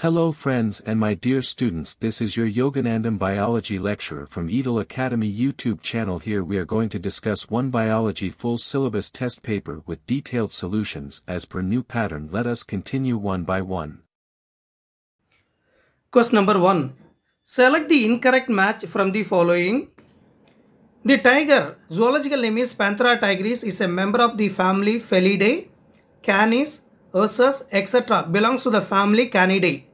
Hello friends and my dear students this is your Yoganandam biology lecturer from Edall Academy YouTube channel here we are going to discuss one biology full syllabus test paper with detailed solutions as per new pattern let us continue one by one. Question number 1. Select the incorrect match from the following. The tiger, zoological name is Panthera tigris, is a member of the family Felidae, Canis, Ursus, etc. belongs to the family Canidae.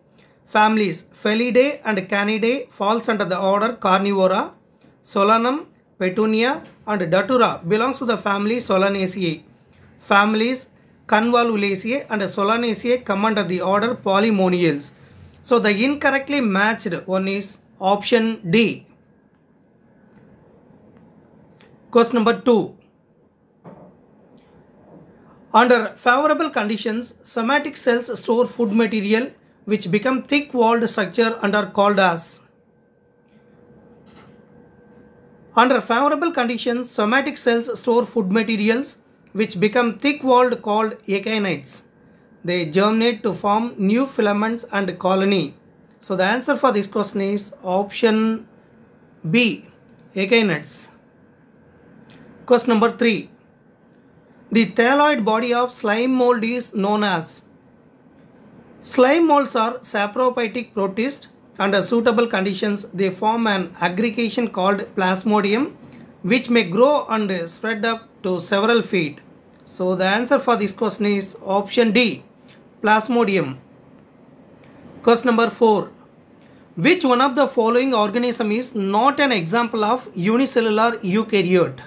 Families Felidae and Canidae falls under the order Carnivora. Solanum, Petunia and Datura belongs to the family Solanaceae. Families Convolvulaceae and Solanaceae come under the order Polemoniales. So the incorrectly matched one is option D. Question number 2. Under favorable conditions, somatic cells store food material which become thick-walled structure and are called as. Under favorable conditions, somatic cells store food materials which become thick-walled called akinetes. They germinate to form new filaments and colony. So the answer for this question is option B, akinetes. Question number 3. The thalloid body of slime mold is known as Slime molds are saprophytic protists. Under suitable conditions, they form an aggregation called plasmodium, which may grow and spread up to several feet. So the answer for this question is option D, plasmodium. Question number 4. Which one of the following organism is not an example of unicellular eukaryote?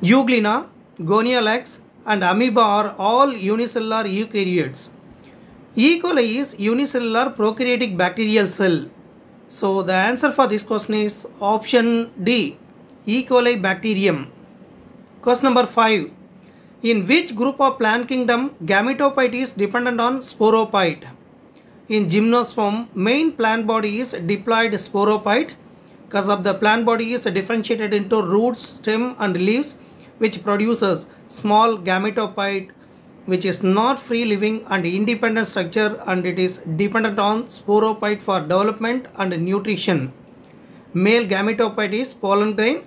Euglena, Gonyaulax and amoeba are all unicellular eukaryotes. E. coli is unicellular prokaryotic bacterial cell. So the answer for this question is option D. E. coli bacterium. Question number 5. In which group of plant kingdom gametophyte is dependent on sporophyte? In gymnosperm, main plant body is diploid sporophyte because of the plant body is differentiated into roots, stem and leaves which produces small gametophyte which is not free living and independent structure and it is dependent on sporophyte for development and nutrition. Male gametophyte is pollen grain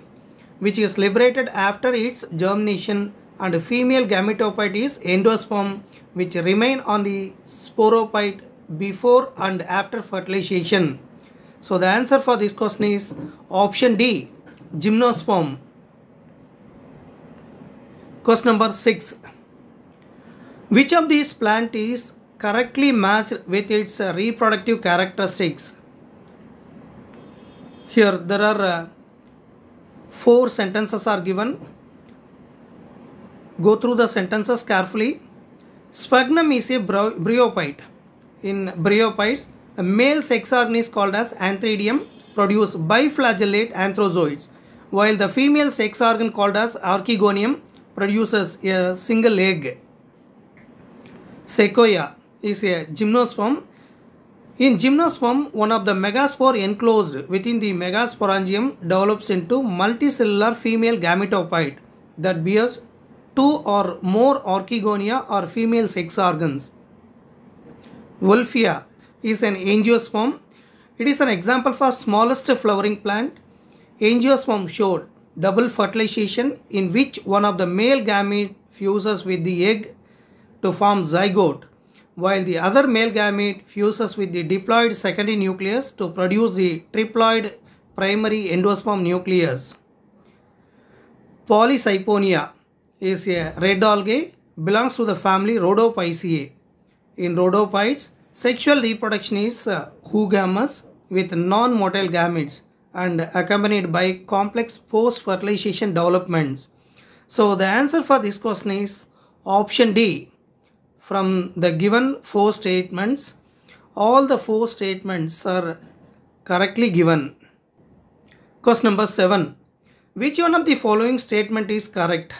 which is liberated after its germination and female gametophyte is endosperm which remain on the sporophyte before and after fertilization. So the answer for this question is option D gymnosperm. Question number 6. Which of these plant is correctly matched with its reproductive characteristics? Here there are uh, four sentences are given. Go through the sentences carefully. Sphagnum is a bryophyte. In bryophytes, a male sex organ is called as antheridium, produce biflagellate antherozoids, while the female sex organ called as archegonium produces a single egg. Sequoia is a gymnosperm. In gymnosperm, one of the megaspore enclosed within the megasporangium develops into multicellular female gametophyte that bears two or more archegonia or female sex organs. Wolffia is an angiosperm. It is an example for smallest flowering plant. Angiosperm showed double fertilization in which one of the male gamete fuses with the egg to form zygote while the other male gamete fuses with the diploid secondary nucleus to produce the triploid primary endosperm nucleus. Polysiphonia is a red algae belongs to the family Rhodophyceae. In rhodophytes, sexual reproduction is uh, oogamous with non-motile gametes and accompanied by complex post-fertilization developments. So the answer for this question is option D from the given four statements, all the four statements are correctly given. Question number 7. Which one of the following statement is correct?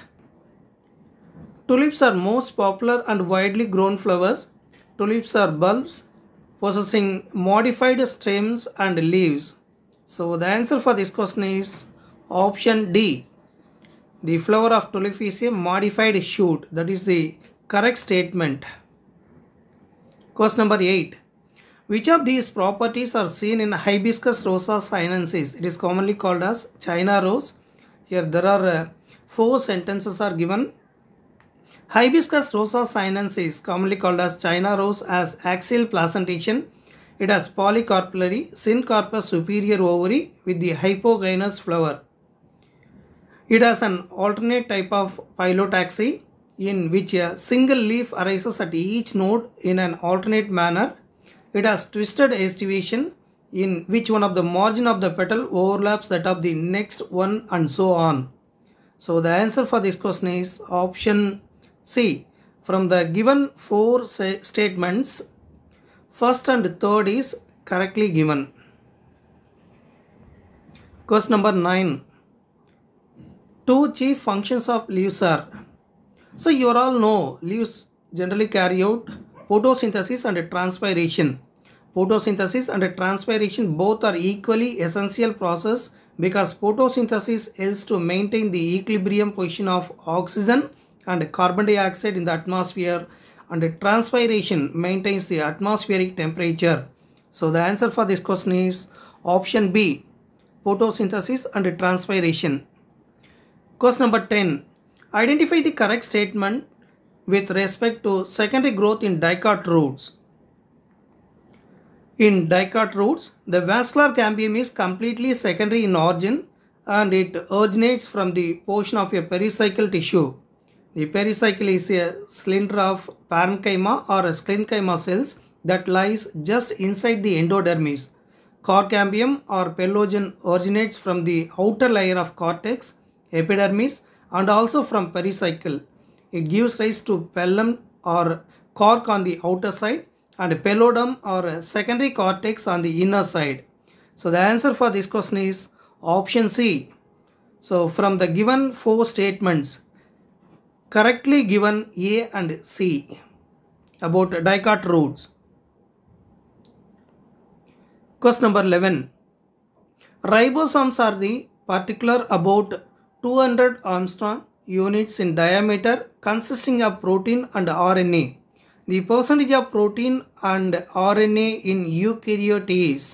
Tulips are most popular and widely grown flowers. Tulips are bulbs possessing modified stems and leaves. So the answer for this question is option D. The flower of tulip is a modified shoot. That is the correct statement. Question number 8. Which of these properties are seen in Hibiscus rosa sinensis? It is commonly called as China rose. Here there are uh, four sentences are given. Hibiscus rosa sinensis, commonly called as China rose, as axial placentation. It has polycarpillary, syncarpous superior ovary with the hypogynous flower. It has an alternate type of phyllotaxy in which a single leaf arises at each node in an alternate manner. It has twisted estivation in which one of the margin of the petal overlaps that of the next one and so on. So the answer for this question is option C. From the given four statements, first and third is correctly given. Question number 9. Two chief functions of leaves are. So you all know leaves generally carry out photosynthesis and transpiration. Photosynthesis and transpiration both are equally essential process because photosynthesis helps to maintain the equilibrium position of oxygen and carbon dioxide in the atmosphere and transpiration maintains the atmospheric temperature. So the answer for this question is option B photosynthesis and transpiration. Question number 10. Identify the correct statement with respect to secondary growth in dicot roots. In dicot roots, the vascular cambium is completely secondary in origin and it originates from the portion of a pericycle tissue. The pericycle is a cylinder of parenchyma or sclerenchyma cells that lies just inside the endodermis. Cork cambium or phellogen originates from the outer layer of cortex, epidermis and also from pericycle. It gives rise to phellem or cork on the outer side and pallidum or secondary cortex on the inner side. So the answer for this question is option C. So from the given four statements, correctly given A and C about dicot roots. Question number 11. Ribosomes are the particular about 200 angstrom units in diameter consisting of protein and RNA. The percentage of protein and RNA in eukaryote is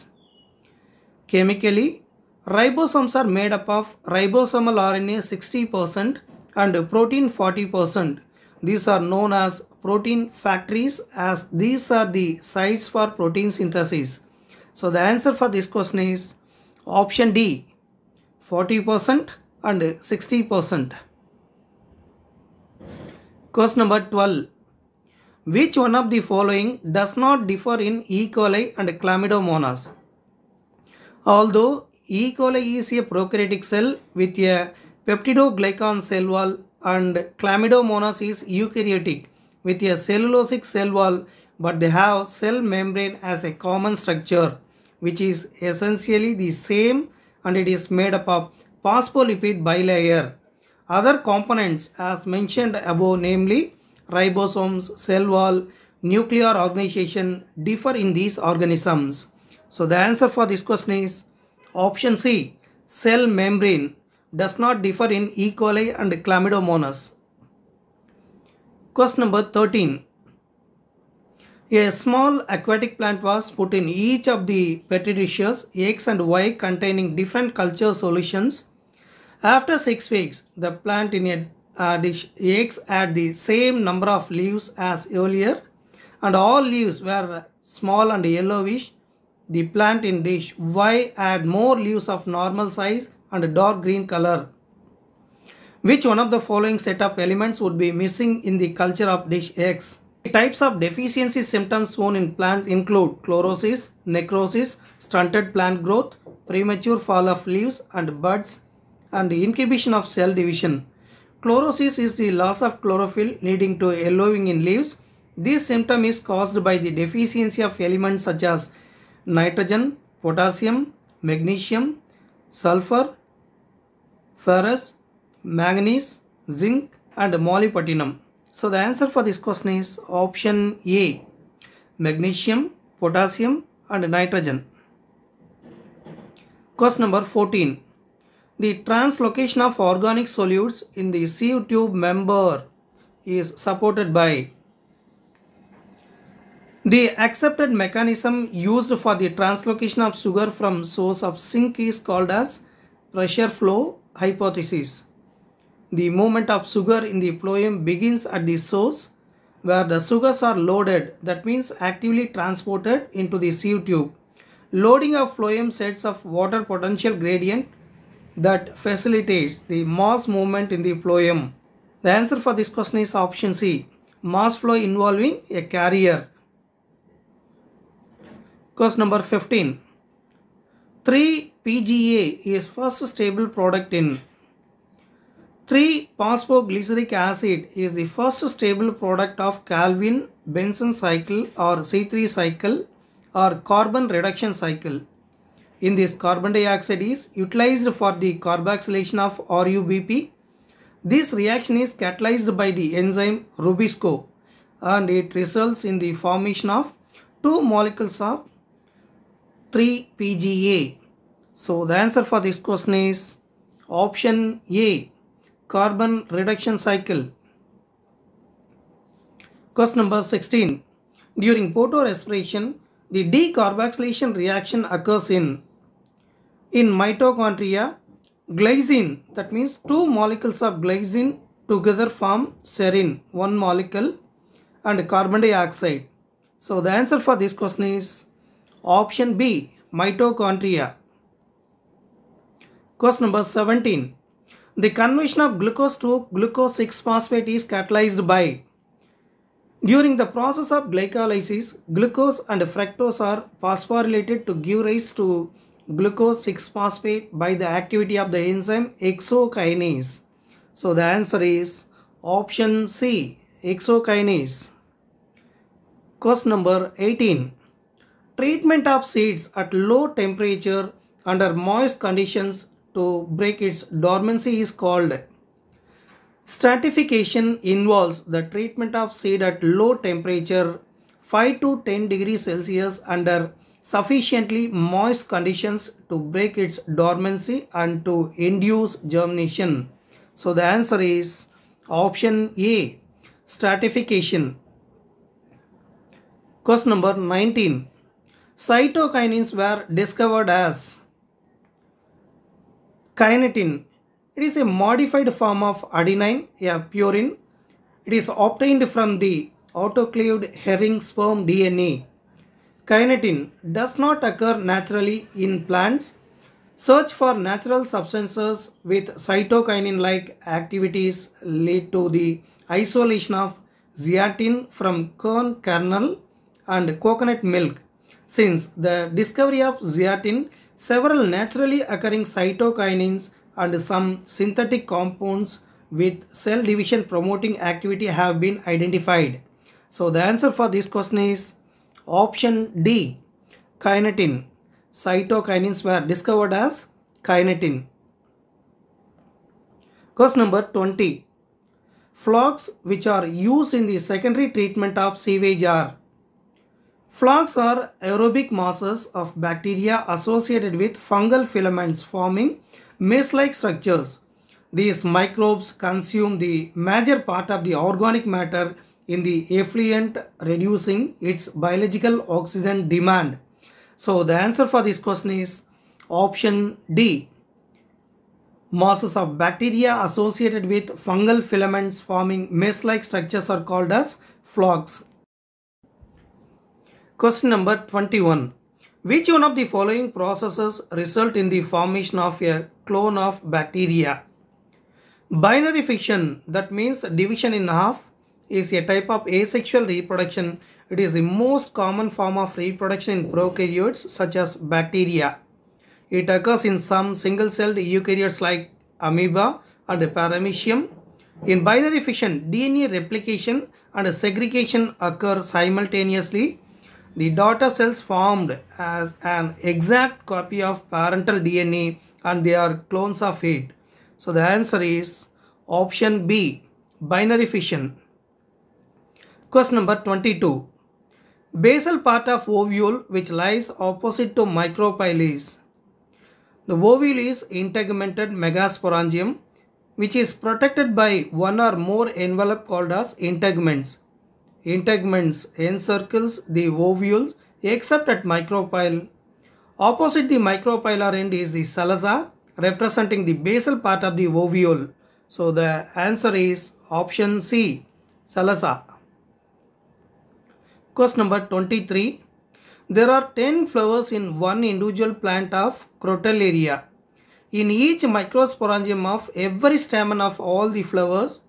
chemically ribosomes are made up of ribosomal RNA 60% and protein 40%. These are known as protein factories as these are the sites for protein synthesis. So the answer for this question is option D 40% and 60%. Question number 12. Which one of the following does not differ in E. coli and Chlamydomonas? Although E. coli is a prokaryotic cell with a peptidoglycan cell wall and Chlamydomonas is eukaryotic with a cellulosic cell wall but they have cell membrane as a common structure which is essentially the same and it is made up of phospholipid bilayer. Other components as mentioned above namely ribosomes, cell wall, nuclear organization differ in these organisms. So the answer for this question is option C cell membrane does not differ in E. coli and Chlamydomonas. Question number 13. A small aquatic plant was put in each of the petri dishes X and Y containing different culture solutions after 6 weeks, the plant in a uh, dish X had the same number of leaves as earlier and all leaves were small and yellowish. The plant in dish Y had more leaves of normal size and dark green color. Which one of the following set of elements would be missing in the culture of dish X? The types of deficiency symptoms shown in plants include chlorosis, necrosis, stunted plant growth, premature fall of leaves and buds, and inhibition of cell division. Chlorosis is the loss of chlorophyll leading to yellowing in leaves. This symptom is caused by the deficiency of elements such as nitrogen, potassium, magnesium, sulfur, ferrous, manganese, zinc and molybdenum. So the answer for this question is option A. Magnesium, potassium and nitrogen. Question number 14. The translocation of organic solutes in the sieve tube member is supported by The accepted mechanism used for the translocation of sugar from source of sink is called as pressure flow hypothesis. The movement of sugar in the phloem begins at the source where the sugars are loaded that means actively transported into the sieve tube. Loading of phloem sets of water potential gradient that facilitates the mass movement in the phloem. The answer for this question is option C. Mass flow involving a carrier. Question number 15. 3-PGA is first stable product in 3-phosphoglyceric acid is the first stable product of Calvin-Benson cycle or C3 cycle or carbon reduction cycle. In this carbon dioxide is utilized for the carboxylation of RUBP. This reaction is catalyzed by the enzyme Rubisco and it results in the formation of two molecules of 3-PGA. So the answer for this question is option A carbon reduction cycle. Question number 16. During photorespiration, the decarboxylation reaction occurs in in mitochondria glycine. That means two molecules of glycine together form serine one molecule and carbon dioxide. So the answer for this question is option b mitochondria. Question number 17 the conversion of glucose to glucose 6 phosphate is catalyzed by during the process of glycolysis, glucose and fructose are phosphorylated to give rise to glucose 6-phosphate by the activity of the enzyme hexokinase. So the answer is option C, hexokinase. Question number 18. Treatment of seeds at low temperature under moist conditions to break its dormancy is called Stratification involves the treatment of seed at low temperature 5 to 10 degrees Celsius under sufficiently moist conditions to break its dormancy and to induce germination. So the answer is option A stratification. Question number 19. Cytokinins were discovered as kinetin it is a modified form of adenine, a purine. It is obtained from the autoclaved herring sperm DNA. Kinetin does not occur naturally in plants. Search for natural substances with cytokinin-like activities lead to the isolation of zeatin from corn kernel and coconut milk. Since the discovery of zeatin, several naturally occurring cytokinins and some synthetic compounds with cell division promoting activity have been identified. So the answer for this question is option D kinetin. Cytokinins were discovered as kinetin. Question number 20. Flocs which are used in the secondary treatment of sewage are Flocs are aerobic masses of bacteria associated with fungal filaments forming mesh-like structures. These microbes consume the major part of the organic matter in the effluent reducing its biological oxygen demand. So the answer for this question is option D. Masses of bacteria associated with fungal filaments forming mesh-like structures are called as flocs. Question number 21. Which one of the following processes result in the formation of a clone of bacteria? Binary fission, that means division in half, is a type of asexual reproduction. It is the most common form of reproduction in prokaryotes such as bacteria. It occurs in some single-celled eukaryotes like amoeba and the paramecium. In binary fission, DNA replication and segregation occur simultaneously the daughter cells formed as an exact copy of parental DNA and they are clones of it. So the answer is option B, binary fission. Question number 22. Basal part of ovule which lies opposite to micropyle is. The ovule is integumented megasporangium which is protected by one or more envelope called as integuments. integments encircles the ovules except at micropyle. Opposite the micropylar end is the chalaza representing the basal part of the ovule. So the answer is option C, chalaza. Question number 23. There are 10 flowers in one individual plant of Crotalaria. In each microsporangium of every stamen of all the flowers,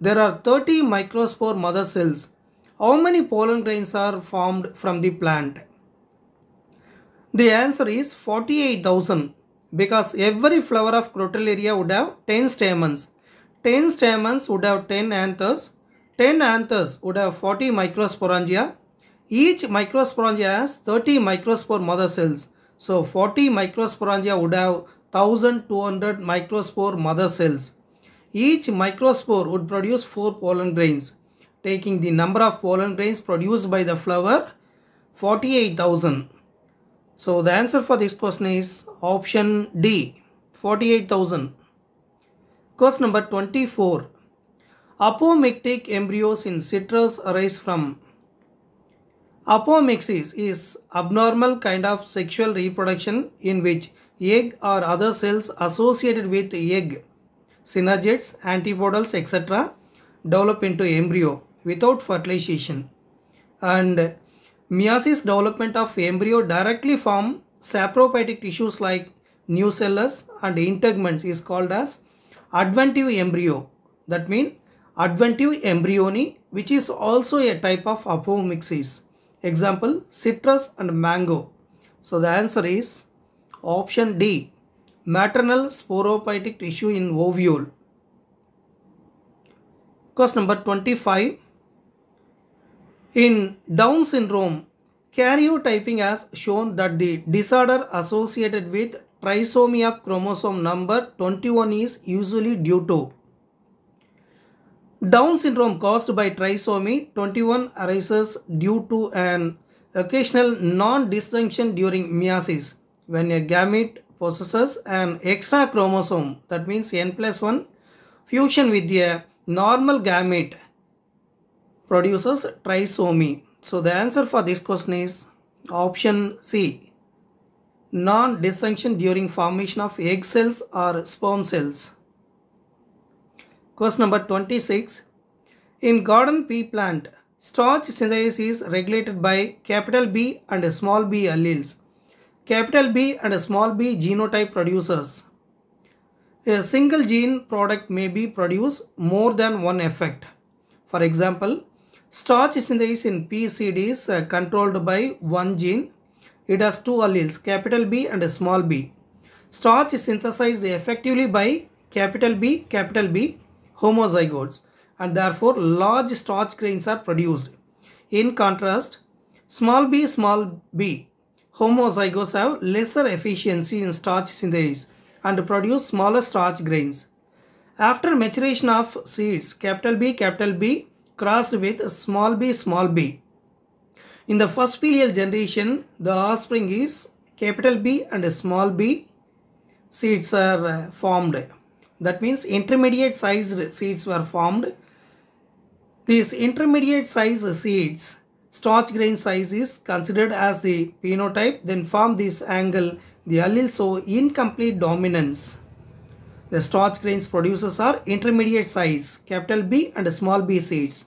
there are 30 microspore mother cells. How many pollen grains are formed from the plant? The answer is 48,000 because every flower of Crotalaria would have 10 stamens. 10 stamens would have 10 anthers. 10 anthers would have 40 microsporangia. Each microsporangia has 30 microspore mother cells. So 40 microsporangia would have 1200 microspore mother cells. Each microspore would produce 4 pollen grains. Taking the number of pollen grains produced by the flower 48,000. So the answer for this question is option D 48,000. Question number 24. Apomictic embryos in citrus arise from Apomixis is abnormal kind of sexual reproduction in which egg or other cells associated with egg, synergids, antipodals, etc. develop into embryo without fertilization. And meiosis development of embryo directly form sporophytic tissues like new nucellus and integments is called as adventive embryo. That means adventive embryony which is also a type of apomixis. Example citrus and mango. So the answer is option D maternal sporophytic tissue in ovule. Question number 25. In Down syndrome, karyotyping has shown that the disorder associated with trisomy of chromosome number 21 is usually due to down syndrome caused by trisomy 21 arises due to an occasional non-disjunction during meiosis when a gamete possesses an extra chromosome that means n plus 1 fusion with a normal gamete produces trisomy. So the answer for this question is option C non-disjunction during formation of egg cells or sperm cells. Question number 26. In garden pea plant, starch synthesis is regulated by capital B and small b alleles. Capital B and small b genotype producers. A single gene product may be produce more than one effect. For example, starch synthesis in seed is uh, controlled by one gene. It has two alleles, capital B and small b. Starch is synthesized effectively by capital B, capital B homozygotes and therefore large starch grains are produced. In contrast, small b small b homozygotes have lesser efficiency in starch synthesis and produce smaller starch grains. After maturation of seeds, capital B, capital B crossed with small b, small b. In the first filial generation, the offspring is capital B and small b seeds are uh, formed. That means intermediate sized seeds were formed. These intermediate size seeds, starch grain size is considered as the phenotype, then form this angle, the allele show incomplete dominance. The starch grains producers are intermediate size, capital B and small b seeds.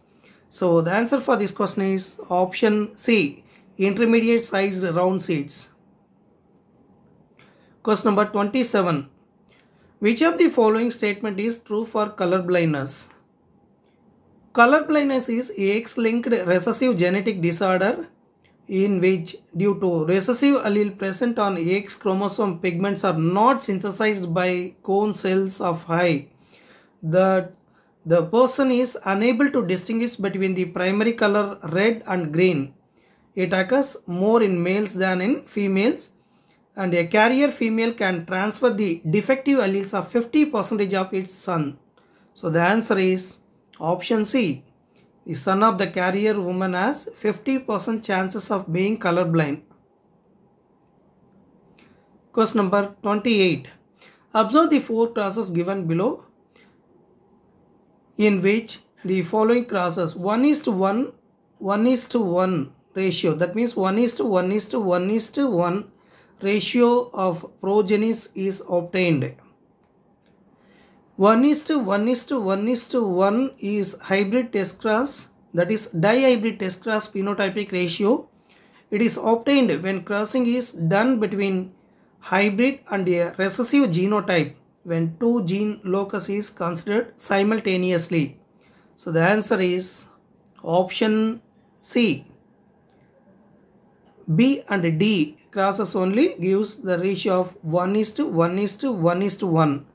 So the answer for this question is option C, intermediate sized round seeds. Question number 27. Which of the following statement is true for color blindness? Color blindness is X-linked recessive genetic disorder in which due to recessive allele present on X chromosome pigments are not synthesized by cone cells of eye. The, the person is unable to distinguish between the primary color red and green. It occurs more in males than in females and a carrier female can transfer the defective alleles of 50% of its son. So the answer is option C. The son of the carrier woman has 50% chances of being colorblind. Question number 28. Observe the four crosses given below in which the following crosses 1 is to 1 1 is to 1 ratio. That means 1 is to 1 is to 1 is to 1 ratio of progenies is obtained. 1 is to 1 is to 1 is to 1 is hybrid test cross that is dihybrid test cross phenotypic ratio. It is obtained when crossing is done between hybrid and a recessive genotype when two gene locus is considered simultaneously. So the answer is option C. B and D crosses only gives the ratio of 1 is to 1 is to 1 is to 1.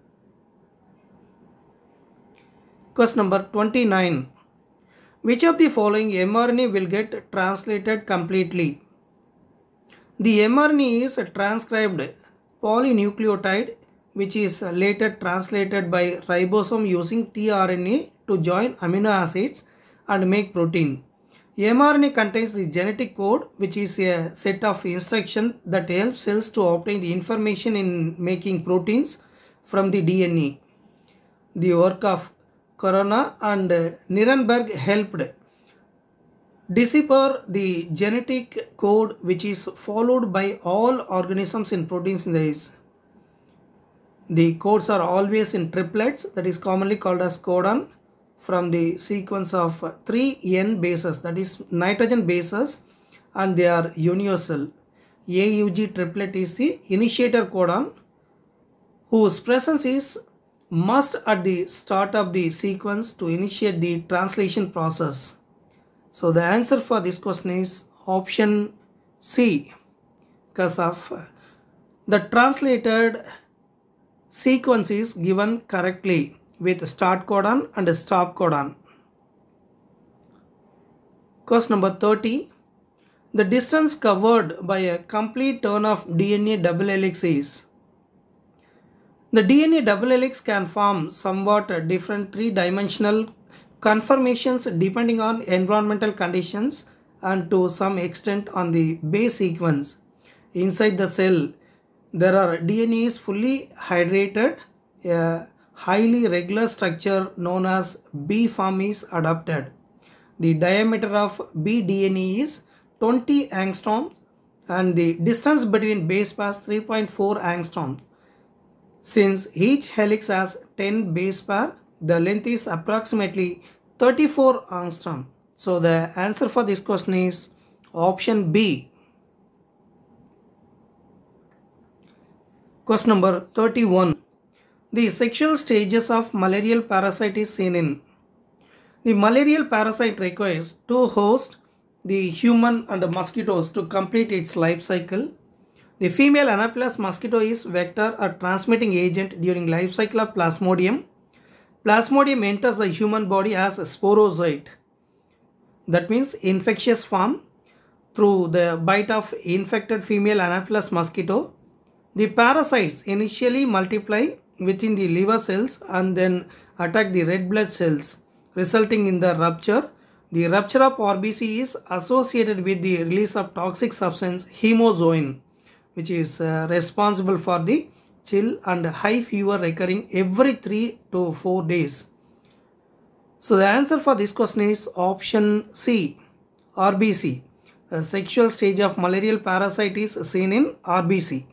Question number 29. Which of the following mRNA will get translated completely? The mRNA is a transcribed polynucleotide which is later translated by ribosome using tRNA to join amino acids and make protein. mRNA contains the genetic code which is a set of instructions that help cells to obtain the information in making proteins from the DNA. The work of Khorana and Nirenberg helped decipher the genetic code which is followed by all organisms in protein synthesis. The codes are always in triplets that is commonly called as codon from the sequence of 3 N bases that is nitrogen bases and they are universal. AUG triplet is the initiator codon whose presence is must at the start of the sequence to initiate the translation process. So the answer for this question is option C because of the translated sequence is given correctly with start codon and stop codon. Question number 30. The distance covered by a complete turn of DNA double helix is the DNA double helix can form somewhat different three-dimensional conformations depending on environmental conditions and to some extent on the base sequence. Inside the cell, there are DNAs fully hydrated. A highly regular structure known as B form is adopted. The diameter of B DNA is 20 angstrom and the distance between base pairs 3.4 angstrom. Since each helix has 10 base pair, the length is approximately 34 angstrom. So the answer for this question is option B. Question number 31. The sexual stages of malarial parasite is seen in. The malarial parasite requires two hosts, the human and the mosquitoes to complete its life cycle. The female Anopheles mosquito is vector or transmitting agent during life cycle of Plasmodium. Plasmodium enters the human body as a sporozoite. That means infectious form through the bite of infected female Anopheles mosquito. The parasites initially multiply within the liver cells and then attack the red blood cells resulting in the rupture. The rupture of RBC is associated with the release of toxic substance hemozoin which is uh, responsible for the chill and high fever recurring every 3 to 4 days. So the answer for this question is option C RBC. The sexual stage of malarial parasite is seen in RBC.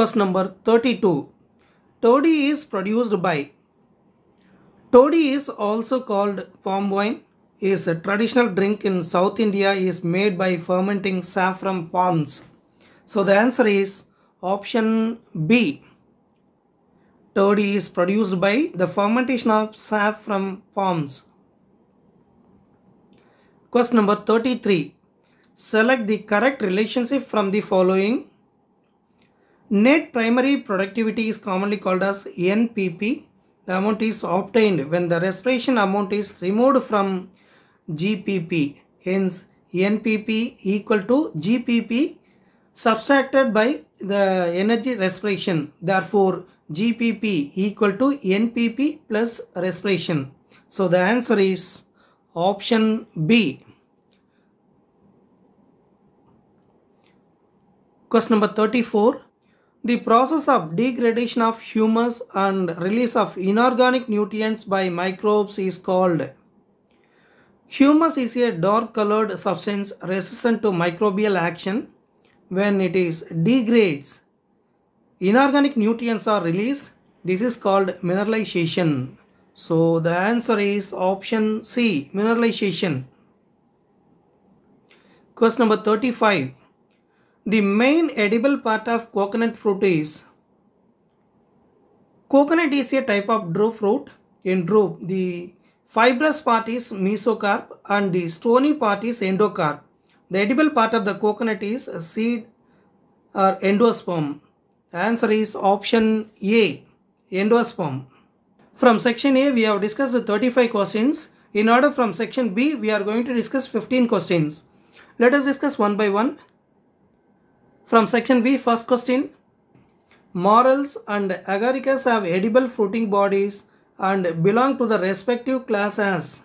Question number 32. Toddy is produced by Toddy is also called palm wine is a traditional drink in South India is made by fermenting saffron palms. So the answer is option B. Toddy is produced by the fermentation of saffron palms. Question number 33. Select the correct relationship from the following. Net primary productivity is commonly called as NPP. The amount is obtained when the respiration amount is removed from GPP. Hence, NPP equal to GPP subtracted by the energy respiration. Therefore, GPP equal to NPP plus respiration. So, the answer is option B. Question number 34. The process of degradation of humus and release of inorganic nutrients by microbes is called Humus is a dark colored substance resistant to microbial action. When it is degrades, inorganic nutrients are released. This is called mineralization. So the answer is option C, mineralization. Question number 35. The main edible part of coconut fruit is Coconut is a type of drupe fruit. In drupe, the fibrous part is mesocarp and the stony part is endocarp. The edible part of the coconut is seed or endosperm. Answer is option A, endosperm. From section A, we have discussed 35 questions. In order from section B, we are going to discuss 15 questions. Let us discuss one by one. From section B, first question. Morels and agaricus have edible fruiting bodies and belong to the respective class as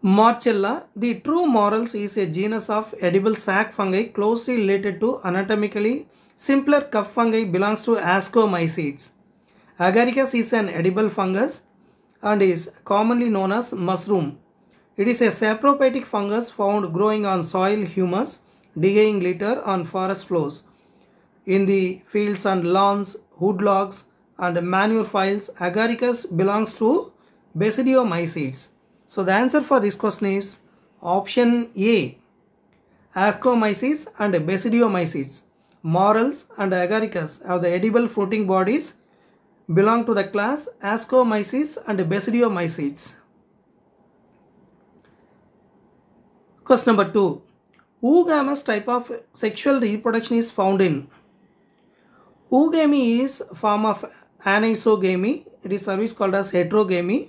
Morchella. The true morels is a genus of edible sac fungi closely related to anatomically simpler cup fungi belongs to ascomycetes. Agaricus is an edible fungus and is commonly known as mushroom. It is a saprophytic fungus found growing on soil humus, decaying litter on forest floors. In the fields and lawns, woodlogs and manure files, agaricus belongs to basidiomycetes. So the answer for this question is option A. Ascomycetes and basidiomycetes. Morels and agaricus have the edible fruiting bodies belong to the class Ascomyces and Basidiomycetes. Question number 2. Oogamous type of sexual reproduction is found in Oogamy is form of anisogamy. It is service called as heterogamy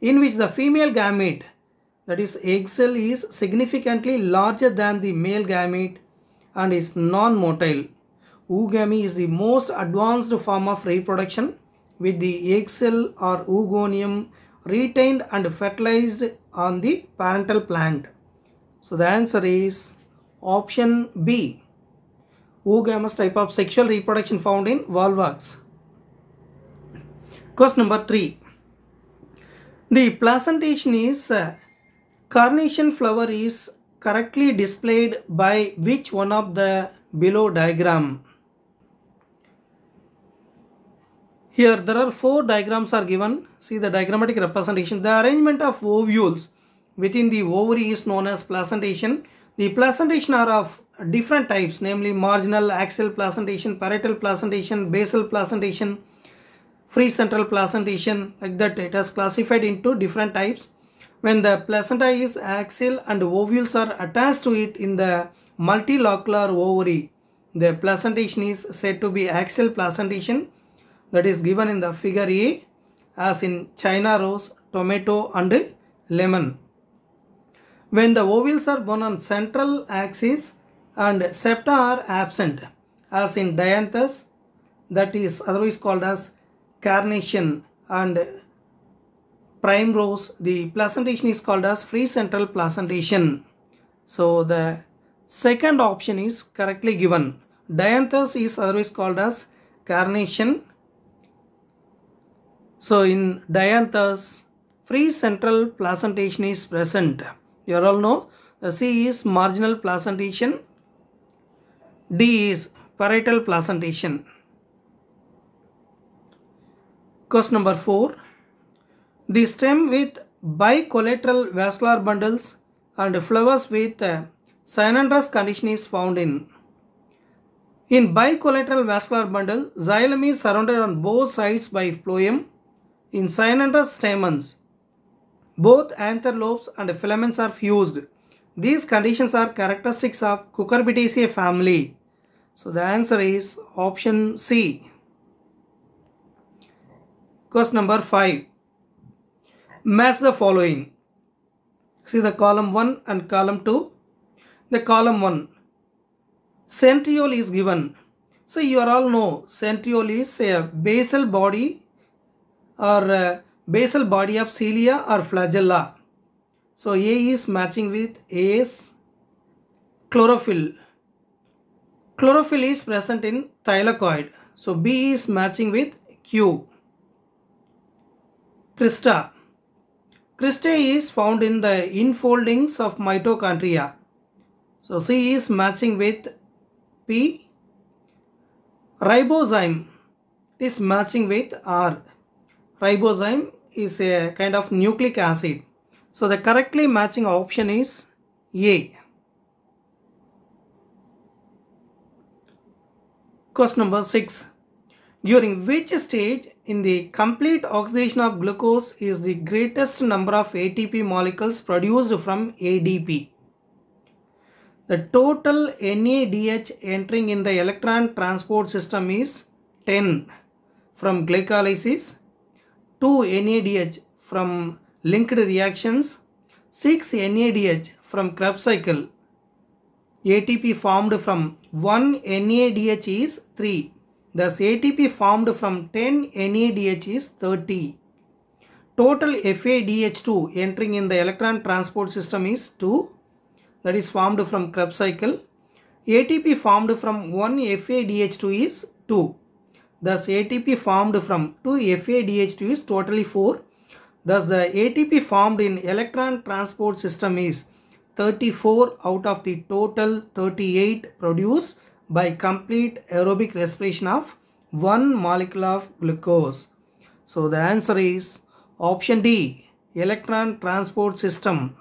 in which the female gamete that is egg cell is significantly larger than the male gamete and is non-motile. Oogamy is the most advanced form of reproduction with the egg cell or oogonium retained and fertilized on the parental plant. So the answer is option B. Oogamous type of sexual reproduction found in volvox. Question number 3. The placentation is uh, carnation flower is correctly displayed by which one of the below diagram? Here there are four diagrams are given. See the diagrammatic representation. The arrangement of ovules within the ovary is known as placentation. The placentation are of different types namely marginal axial placentation, parietal placentation, basal placentation, free central placentation like that it has classified into different types. When the placenta is axial and ovules are attached to it in the multilocular ovary, the placentation is said to be axial placentation that is given in the figure A as in China rose, tomato and lemon. When the ovules are born on central axis and septa are absent as in dianthus that is otherwise called as carnation and prime rose the placentation is called as free central placentation. So the second option is correctly given. Dianthus is otherwise called as carnation so in dianthus, free central placentation is present. You all know the C is marginal placentation, D is parietal placentation. Question number 4. The stem with bicollateral vascular bundles and flowers with uh, synandrous condition is found in in bicollateral vascular bundle, xylem is surrounded on both sides by phloem in synandrous stamens, both antherlobes and filaments are fused. These conditions are characteristics of Cucurbitaceae family. So the answer is option C. Question number 5. Match the following. See the column 1 and column 2. The column 1. Centriole is given. So you all know centriole is a basal body or uh, basal body of cilia or flagella. So A is matching with A's chlorophyll. Chlorophyll is present in thylakoid. So B is matching with Q. Crista. Cristae is found in the infoldings of mitochondria. So C is matching with P. Ribozyme is matching with R. Ribozyme is a kind of nucleic acid. So the correctly matching option is A. Question number 6. During which stage in the complete oxidation of glucose is the greatest number of ATP molecules produced from ADP? The total NADH entering in the electron transport system is 10 from glycolysis, 2 NADH from linked reactions, 6 NADH from Krebs cycle. ATP formed from 1 NADH is 3. Thus ATP formed from 10 NADH is 30. Total FADH2 entering in the electron transport system is 2 that is formed from Krebs cycle. ATP formed from 1 FADH2 is 2. Thus ATP formed from 2 FADH2 is totally 4. Thus the ATP formed in electron transport system is 34 out of the total 38 produced by complete aerobic respiration of one molecule of glucose. So the answer is option D electron transport system.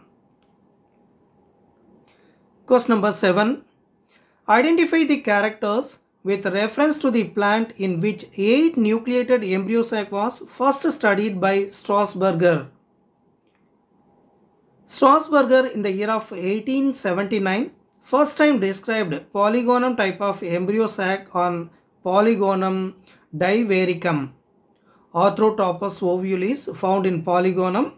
Question number 7. Identify the characters with reference to the plant in which 8 nucleated embryo sac was first studied by Strasburger. Strasburger in the year of 1879 first time described polygonum type of embryo sac on Polygonum divericum. Orthotropous ovule is found in Polygonum.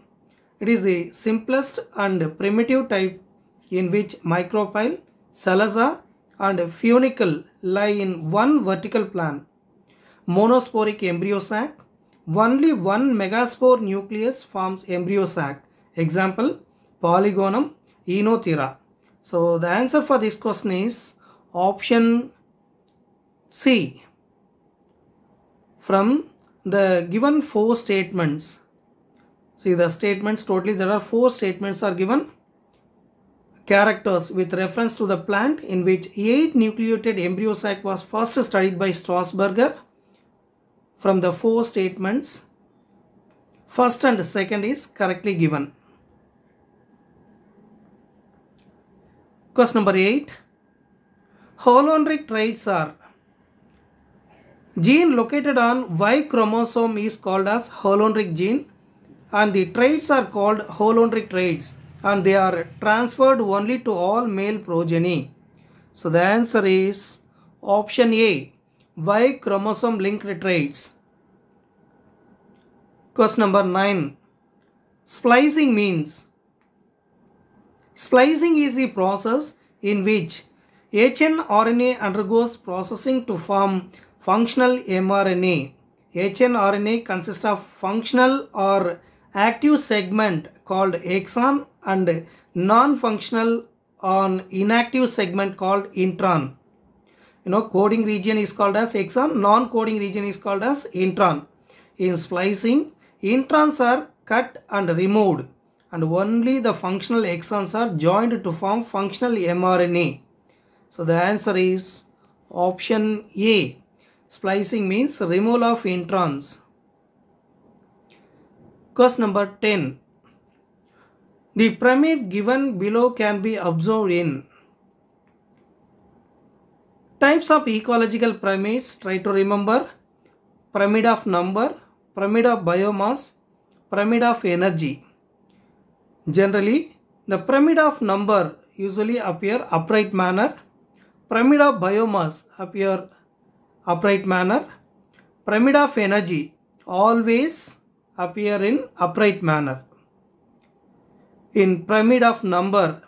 It is the simplest and primitive type in which micropyle, chalaza and funicle lie in one vertical plan. Monosporic embryo sac. Only one megaspore nucleus forms embryo sac. Example, Polygonum Oenothera. So the answer for this question is option C. From the given four statements, see the statements totally there are four statements are given characters with reference to the plant in which 8 nucleated embryo sac was first studied by Strasburger. From the four statements, first and second is correctly given. Question number 8. Holandric traits are gene located on Y chromosome is called as holandric gene and the traits are called holandric traits and they are transferred only to all male progeny. So the answer is option A Y chromosome linked traits. Question number 9. Splicing means Splicing is the process in which hnRNA undergoes processing to form functional mRNA. hnRNA consists of functional or active segment called exon and non-functional or inactive segment called intron. You know coding region is called as exon, non-coding region is called as intron. In splicing, introns are cut and removed and only the functional exons are joined to form functional mRNA. So the answer is option A. Splicing means removal of introns. Question number 10. The pyramid given below can be observed in types of ecological pyramids. Try to remember pyramid of number, pyramid of biomass, pyramid of energy. Generally, the pyramid of number usually appear upright manner. Pyramid of biomass appear upright manner. Pyramid of energy always appear in upright manner. In pyramid of number,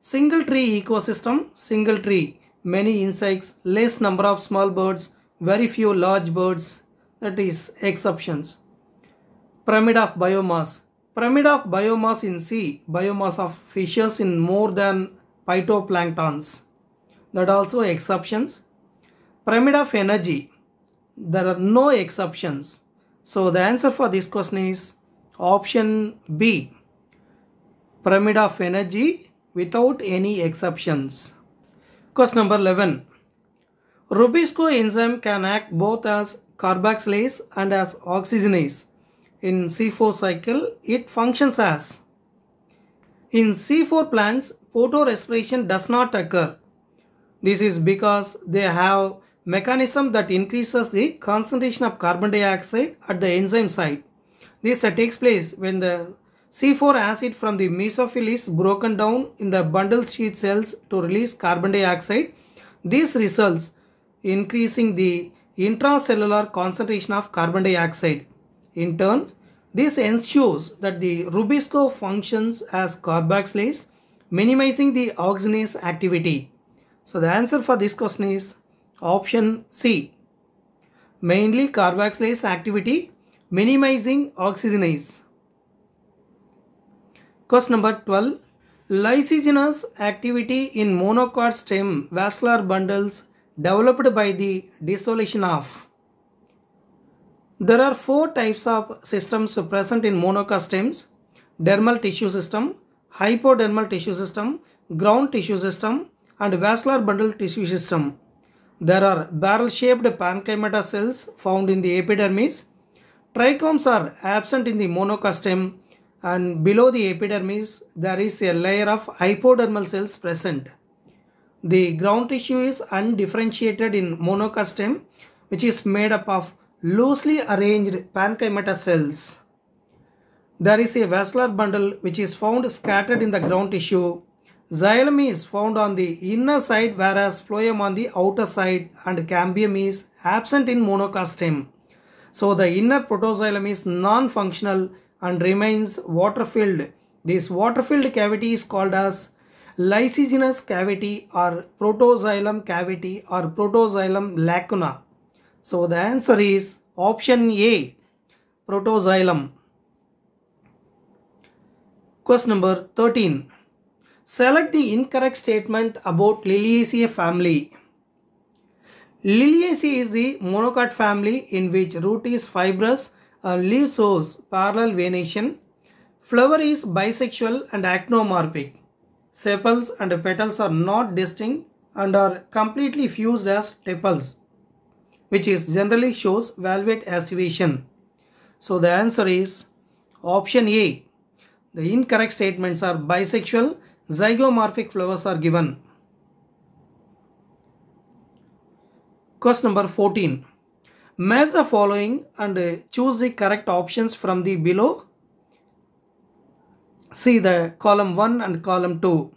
single tree ecosystem, single tree, many insects, less number of small birds, very few large birds, that is exceptions. Pyramid of biomass, Pyramid of biomass in sea, biomass of fishes in more than phytoplanktons. That also exceptions. pyramid of energy. There are no exceptions. So the answer for this question is option B. Pyramid of energy without any exceptions. Question number 11. Rubisco enzyme can act both as carboxylase and as oxygenase. In C4 cycle, it functions as. In C4 plants, photorespiration does not occur. This is because they have mechanism that increases the concentration of carbon dioxide at the enzyme site. This uh, takes place when the C4 acid from the mesophyll is broken down in the bundle sheath cells to release carbon dioxide. This results increasing the intracellular concentration of carbon dioxide. In turn, this ensures that the Rubisco functions as carboxylase, minimizing the oxygenase activity. So the answer for this question is option C. Mainly carboxylase activity, minimizing oxygenase. Question number 12. Lysigenous activity in monocot stem vascular bundles developed by the dissolution of. There are four types of systems present in monocot stems. Dermal tissue system, hypodermal tissue system, ground tissue system and vascular bundle tissue system. There are barrel-shaped parenchyma cells found in the epidermis. Trichomes are absent in the monocot stem and below the epidermis there is a layer of hypodermal cells present. The ground tissue is undifferentiated in monocot stem which is made up of loosely arranged parenchyma cells. There is a vascular bundle which is found scattered in the ground tissue. Xylem is found on the inner side whereas phloem on the outer side and cambium is absent in monocot stem. So the inner protoxylem is non-functional and remains water filled. This water filled cavity is called as lysigenous cavity or protoxylem cavity or protoxylem lacuna. So the answer is option A protoxylem. Question number 13. Select the incorrect statement about Liliaceae family. Liliaceae is the monocot family in which root is fibrous and leaf shows parallel venation. Flower is bisexual and actinomorphic. Sepals and petals are not distinct and are completely fused as tepals, which is generally shows valvate aestivation. So the answer is option A. The incorrect statements are bisexual, zygomorphic flowers are given. Question number 14. Match the following and choose the correct options from the below. See the column 1 and column 2.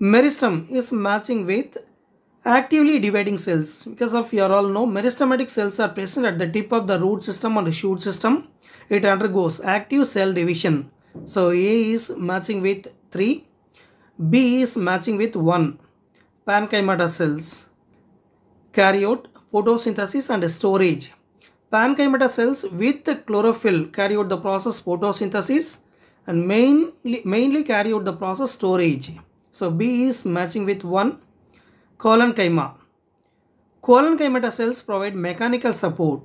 Meristem is matching with actively dividing cells. Because of you all know meristematic cells are present at the tip of the root system and the shoot system. It undergoes active cell division. So A is matching with 3. B is matching with 1. Parenchyma cells carry out photosynthesis and storage. Parenchyma cells with chlorophyll carry out the process photosynthesis and mainly, mainly carry out the process storage. So B is matching with 1 collenchyma. Collenchyma cells provide mechanical support.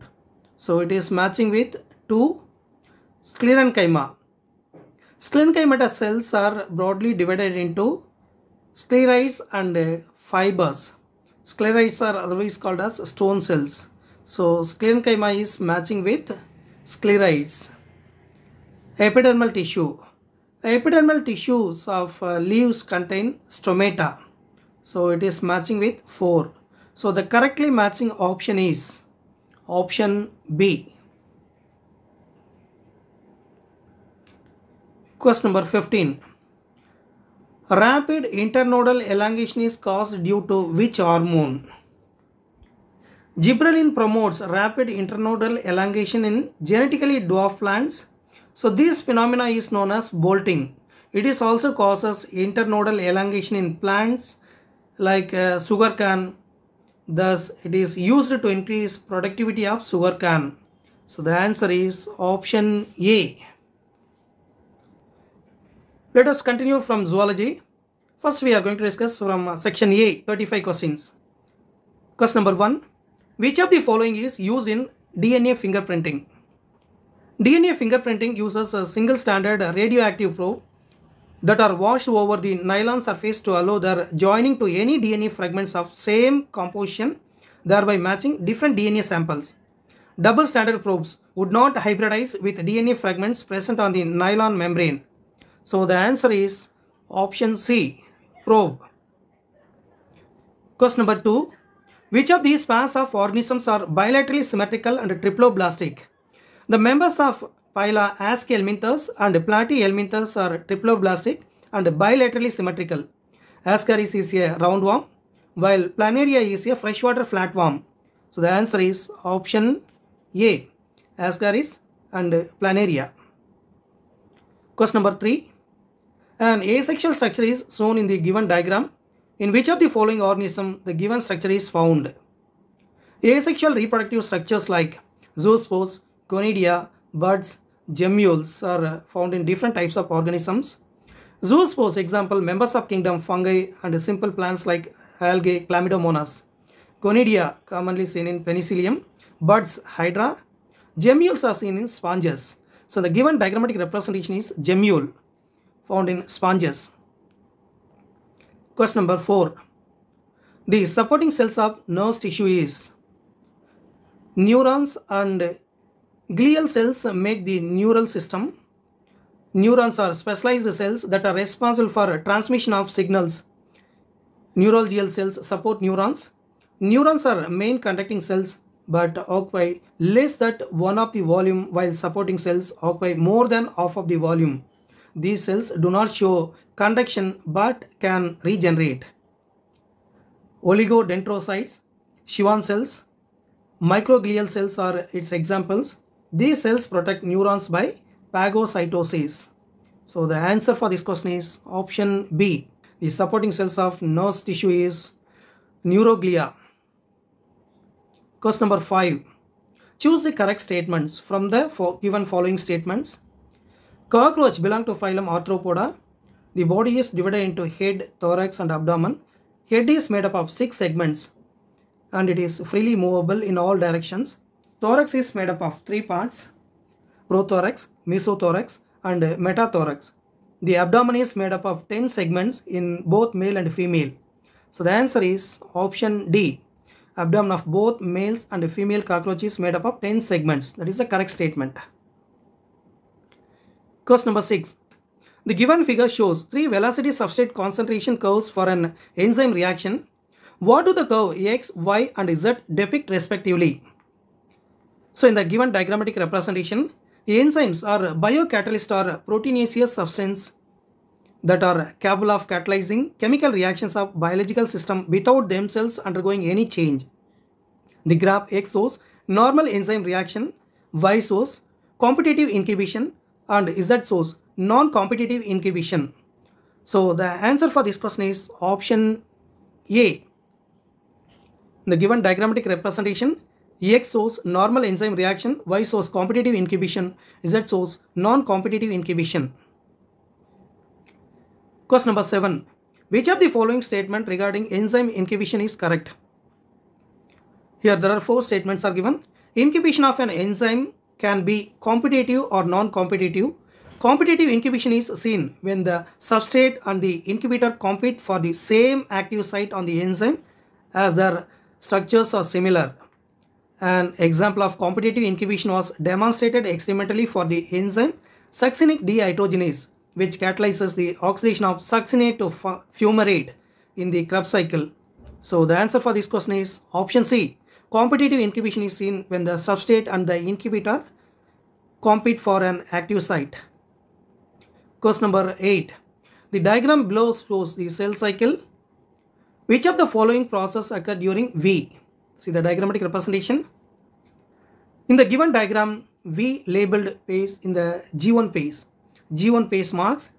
So it is matching with 2 sclerenchyma. Sclerenchyma cells are broadly divided into sclereids and fibers. Sclereids are otherwise called as stone cells. So sclerenchyma is matching with sclereids. Epidermal tissue. Epidermal tissues of uh, leaves contain stomata. So it is matching with 4. So the correctly matching option is option B. Question number 15. Rapid internodal elongation is caused due to which hormone? Gibberellin promotes rapid internodal elongation in genetically dwarf plants. So this phenomena is known as bolting. It is also causes internodal elongation in plants like uh, sugar cane. Thus it is used to increase productivity of sugar cane. So the answer is option A. Let us continue from zoology. First we are going to discuss from uh, section A 35 questions. Question number 1. Which of the following is used in DNA fingerprinting? DNA fingerprinting uses a single standard radioactive probe that are washed over the nylon surface to allow their joining to any DNA fragments of same composition, thereby matching different DNA samples. Double standard probes would not hybridize with DNA fragments present on the nylon membrane. So the answer is option C, probe. Question number 2. Which of these pairs of organisms are bilaterally symmetrical and triploblastic? The members of phyla Aschelminthes and Platyhelminthes are triploblastic and bilaterally symmetrical. Ascaris is a roundworm while Planaria is a freshwater flatworm. So the answer is option A. Ascaris and Planaria. Question number 3. An asexual structure is shown in the given diagram. In which of the following organism the given structure is found? Asexual reproductive structures like zoospores, conidia, buds, gemmules are found in different types of organisms. Zoospores, example, members of kingdom fungi and simple plants like algae, chlamydomonas. Conidia, commonly seen in penicillium. Buds, hydra. Gemmules are seen in sponges. So the given diagrammatic representation is gemmule, found in sponges. Question number 4. The supporting cells of nerve tissue is neurons and glial cells make the neural system. Neurons are specialized cells that are responsible for transmission of signals. Neural cells support neurons. Neurons are main conducting cells but occupy less than one of the volume while supporting cells occupy more than half of the volume. These cells do not show conduction but can regenerate. Oligodendrocytes, Schwann cells, microglial cells are its examples. These cells protect neurons by phagocytosis. So the answer for this question is option B. The supporting cells of nerve tissue is neuroglia. Question number 5. Choose the correct statements from the given following statements. Cockroach belong to phylum Arthropoda. The body is divided into head, thorax and abdomen. Head is made up of 6 segments and it is freely movable in all directions. Thorax is made up of 3 parts, prothorax, mesothorax and metathorax. The abdomen is made up of 10 segments in both male and female. So the answer is option D. Abdomen of both males and female cockroaches is made up of 10 segments. That is the correct statement. Question number 6. The given figure shows three velocity substrate concentration curves for an enzyme reaction. What do the curve X, Y and Z depict respectively? So in the given diagrammatic representation, enzymes are biocatalysts or proteinaceous substances that are capable of catalyzing chemical reactions of biological system without themselves undergoing any change. The graph X shows normal enzyme reaction, Y shows competitive inhibition and Z source non-competitive inhibition. So the answer for this question is option A. The given diagrammatic representation, X source normal enzyme reaction, Y source competitive inhibition, Z source non-competitive inhibition. Question number 7. Which of the following statement regarding enzyme inhibition is correct? Here there are four statements are given. Inhibition of an enzyme can be competitive or non-competitive. Competitive inhibition is seen when the substrate and the inhibitor compete for the same active site on the enzyme as their structures are similar. An example of competitive inhibition was demonstrated experimentally for the enzyme succinic dehydrogenase which catalyzes the oxidation of succinate to fumarate in the Krebs cycle. So the answer for this question is option C. Competitive inhibition is seen when the substrate and the inhibitor compete for an active site. Question number 8. The diagram below shows the cell cycle. Which of the following process occur during V? See the diagrammatic representation. In the given diagram, V labeled phase in the G1 phase. G1 phase marks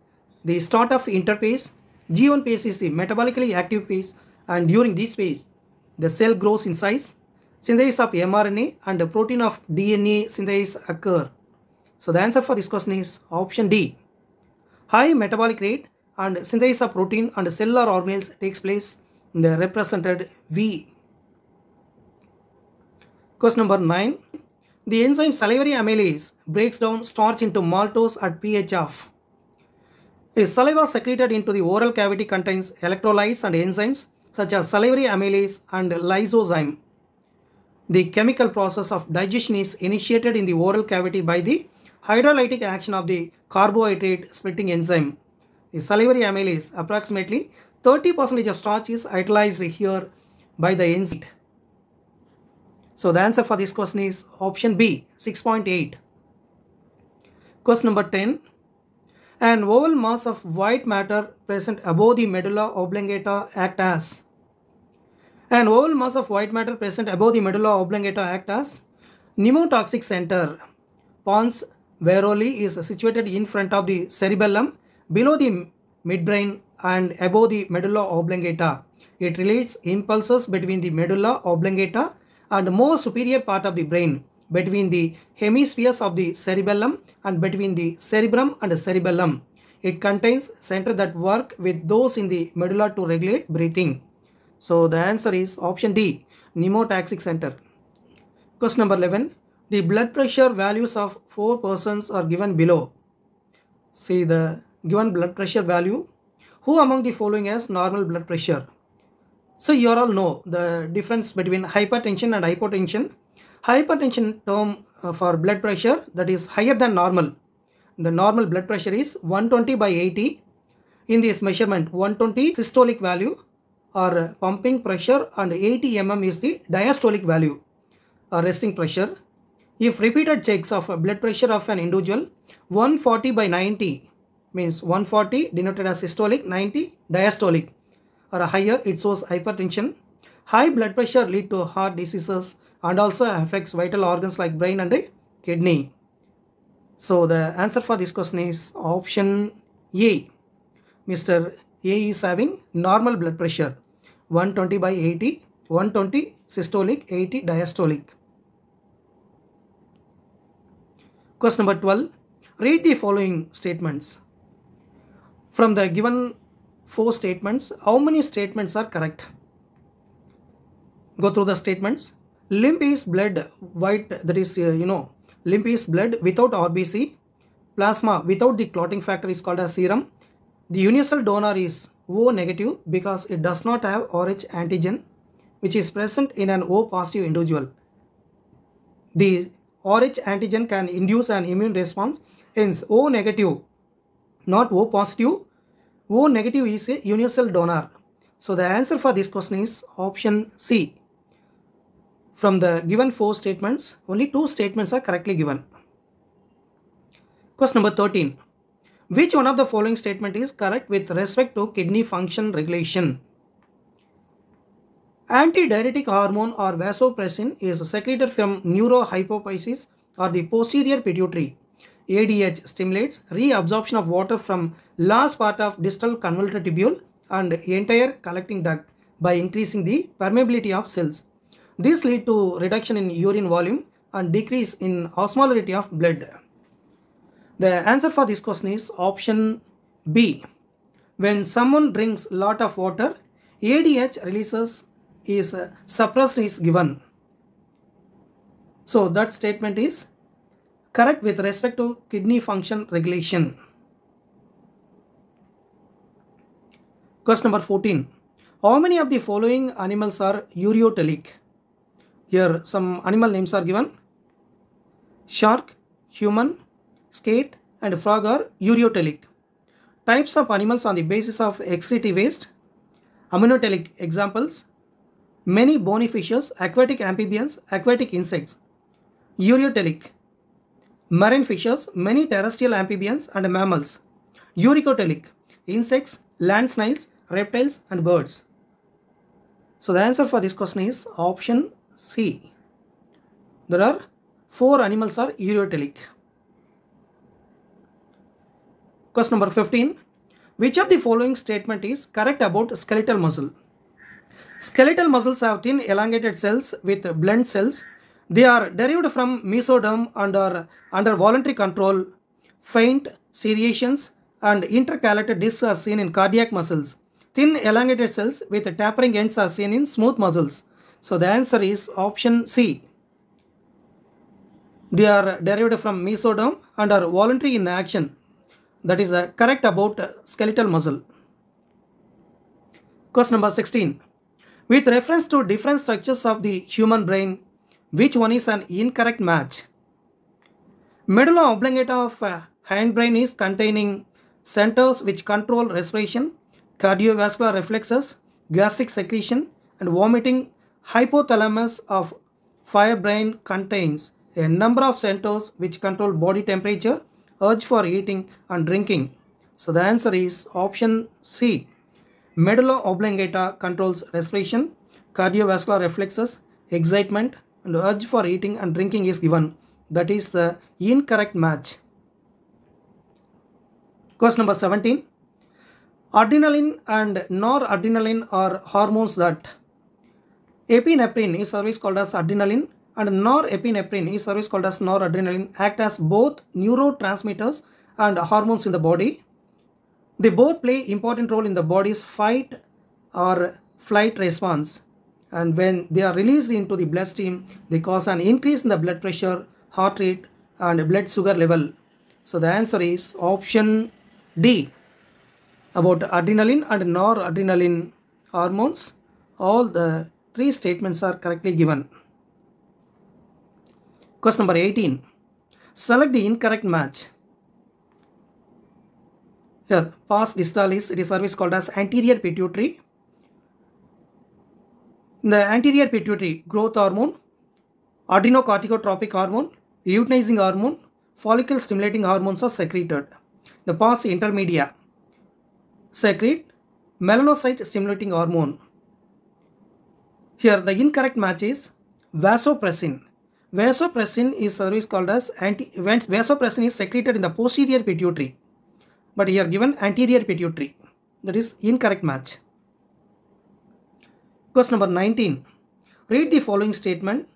the start of interphase. G1 phase is the metabolically active phase and during this phase, the cell grows in size. Synthesis of mRNA and protein of DNA synthesis occur. So the answer for this question is option D. High metabolic rate and synthesis of protein and cellular organelles takes place in the represented V. Question number 9. The enzyme salivary amylase breaks down starch into maltose at pH of. If saliva secreted into the oral cavity contains electrolytes and enzymes such as salivary amylase and lysozyme. The chemical process of digestion is initiated in the oral cavity by the hydrolytic action of the carbohydrate splitting enzyme. The salivary amylase, approximately 30% of starch is hydrolyzed here by the enzyme. So the answer for this question is option B, 6.8. Question number 10. An oval mass of white matter present above the medulla oblongata act as. An oval mass of white matter present above the medulla oblongata act as pneumotaxic center. Pons Varolii is situated in front of the cerebellum, below the midbrain and above the medulla oblongata. It relates impulses between the medulla oblongata and the more superior part of the brain between the hemispheres of the cerebellum and between the cerebrum and the cerebellum. It contains center that work with those in the medulla to regulate breathing. So the answer is option D, pneumotaxic center. Question number 11. The blood pressure values of four persons are given below. See the given blood pressure value. Who among the following has normal blood pressure? So you all know the difference between hypertension and hypotension. Hypertension term uh, for blood pressure that is higher than normal. The normal blood pressure is 120 by 80. In this measurement 120 systolic value or pumping pressure and 80 mm is the diastolic value or resting pressure. If repeated checks of blood pressure of an individual 140 by 90 means 140 denoted as systolic 90 diastolic or higher it shows hypertension. High blood pressure lead to heart diseases and also affects vital organs like brain and kidney. So the answer for this question is option A. Mr. A is having normal blood pressure 120 by 80, 120 systolic, 80 diastolic. Question number 12. Read the following statements. From the given four statements, how many statements are correct? Go through the statements. Lymph is blood white, that is, uh, you know, lymph is blood without RBC. Plasma without the clotting factor is called as serum. The universal donor is O negative because it does not have RH antigen which is present in an O positive individual. The RH antigen can induce an immune response, hence O negative, not O positive. O negative is a universal donor. So the answer for this question is option C. From the given four statements, only two statements are correctly given. Question number 13. Which one of the following statement is correct with respect to kidney function regulation? Antidiuretic hormone or vasopressin is secreted from neurohypophysis or the posterior pituitary. ADH stimulates reabsorption of water from last part of distal convoluted tubule and entire collecting duct by increasing the permeability of cells. This lead to reduction in urine volume and decrease in osmolarity of blood. The answer for this question is option B. When someone drinks a lot of water, ADH releases is uh, suppressed is given. So that statement is correct with respect to kidney function regulation. Question number 14. How many of the following animals are ureotelic? Here some animal names are given. Shark, human, skate and frog are ureotelic. Types of animals on the basis of excretory waste. Ammonotelic examples. Many bony fishes, aquatic amphibians, aquatic insects. Ureotelic. Marine fishes, many terrestrial amphibians and mammals. Uricotelic. Insects, land snails, reptiles and birds. So the answer for this question is option C. There are four animals are ureotelic. Question number 15. Which of the following statement is correct about skeletal muscle? Skeletal muscles have thin elongated cells with blunt cells. They are derived from mesoderm and are under voluntary control. Faint striations and intercalated discs are seen in cardiac muscles. Thin elongated cells with tapering ends are seen in smooth muscles. So the answer is option C. They are derived from mesoderm and are voluntary in action. That is uh, correct about uh, skeletal muscle. Question number 16. With reference to different structures of the human brain, which one is an incorrect match? Medulla oblongata of uh, hindbrain is containing centers which control respiration, cardiovascular reflexes, gastric secretion, and vomiting. Hypothalamus of forebrain contains a number of centers which control body temperature, urge for eating, and drinking. So the answer is option C. Medulla oblongata controls respiration, cardiovascular reflexes, excitement, and urge for eating and drinking is given. That is the incorrect match. Question number 17. Adrenaline and noradrenaline are hormones that epinephrine is always called as adrenaline and norepinephrine is always called as noradrenaline act as both neurotransmitters and hormones in the body. They both play important role in the body's fight or flight response and when they are released into the bloodstream they cause an increase in the blood pressure, heart rate and blood sugar level. So the answer is option D. About adrenaline and noradrenaline hormones, all the three statements are correctly given. Question number 18. Select the incorrect match. Here, pars distalis, it is service called as anterior pituitary. The anterior pituitary, growth hormone, adrenocorticotropic hormone, luteinizing hormone, follicle stimulating hormones are secreted. The pars intermedia secrete melanocyte stimulating hormone. Here the incorrect match is vasopressin. Vasopressin is service called as anti vasopressin is secreted in the posterior pituitary but here given anterior pituitary that is incorrect match. Question number 19. Read the following statement.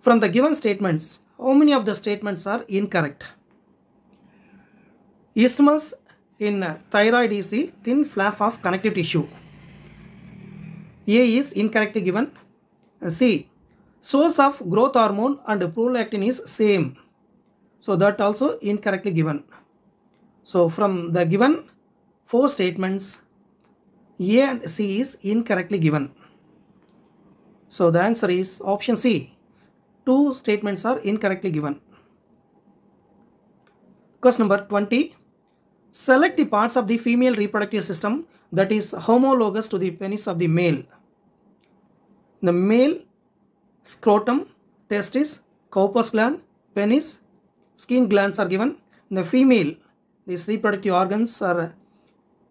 From the given statements, how many of the statements are incorrect? Isthmus in thyroid is the thin flap of connective tissue. A is incorrectly given. C. Source of growth hormone and prolactin is same. So that also incorrectly given. So from the given four statements, A and C is incorrectly given. So the answer is option C. Two statements are incorrectly given. Question number 20. Select the parts of the female reproductive system that is homologous to the penis of the male. The male scrotum, testis, Cowper's gland, penis, skin glands are given. In The female these reproductive organs are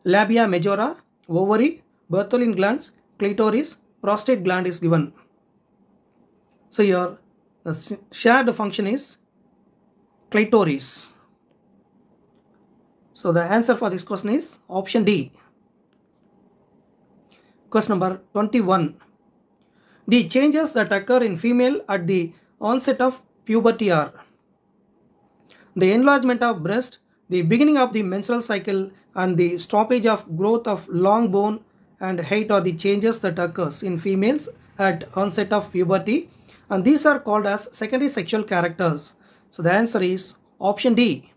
labia majora, ovary, Bartholin glands, clitoris, prostate gland is given. So here the shared function is clitoris. So the answer for this question is option D. Question number 21. The changes that occur in female at the onset of puberty are the enlargement of breast, the beginning of the menstrual cycle and the stoppage of growth of long bone and height are the changes that occurs in females at onset of puberty and these are called as secondary sexual characters. So the answer is option D.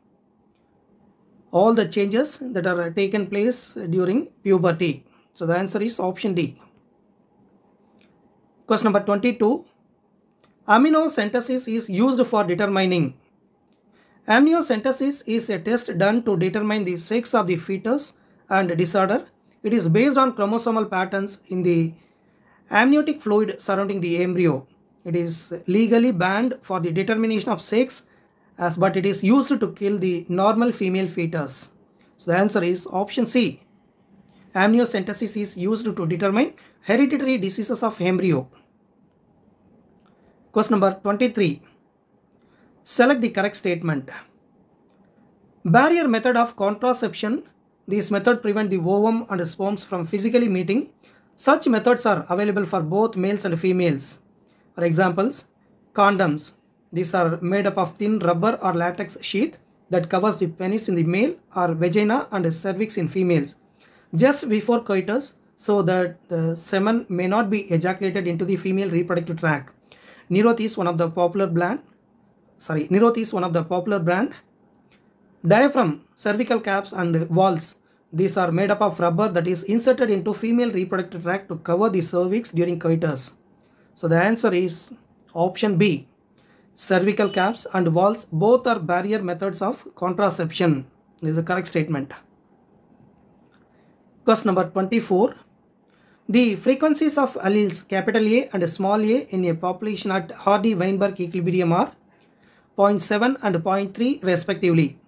All the changes that are taken place during puberty. So the answer is option D. Question number 22. Amniocentesis is used for determining Amniocentesis is a test done to determine the sex of the fetus and disorder. It is based on chromosomal patterns in the amniotic fluid surrounding the embryo. It is legally banned for the determination of sex as but it is used to kill the normal female fetus. So the answer is option C. Amniocentesis is used to determine hereditary diseases of embryo. Question number 23. Select the correct statement. Barrier method of contraception. This method prevent the ovum and sperms from physically meeting. Such methods are available for both males and females. For examples, condoms. These are made up of thin rubber or latex sheath that covers the penis in the male or vagina and cervix in females. Just before coitus so that the semen may not be ejaculated into the female reproductive tract. Neroth is one of the popular brand sorry, Nirodh is one of the popular brand. Diaphragm, cervical caps and walls. These are made up of rubber that is inserted into female reproductive tract to cover the cervix during coitus. So the answer is option B. Cervical caps and walls both are barrier methods of contraception. This is a correct statement. Question number 24. The frequencies of alleles capital A and small a in a population at Hardy-Weinberg equilibrium are 0.7 and 0.3 respectively.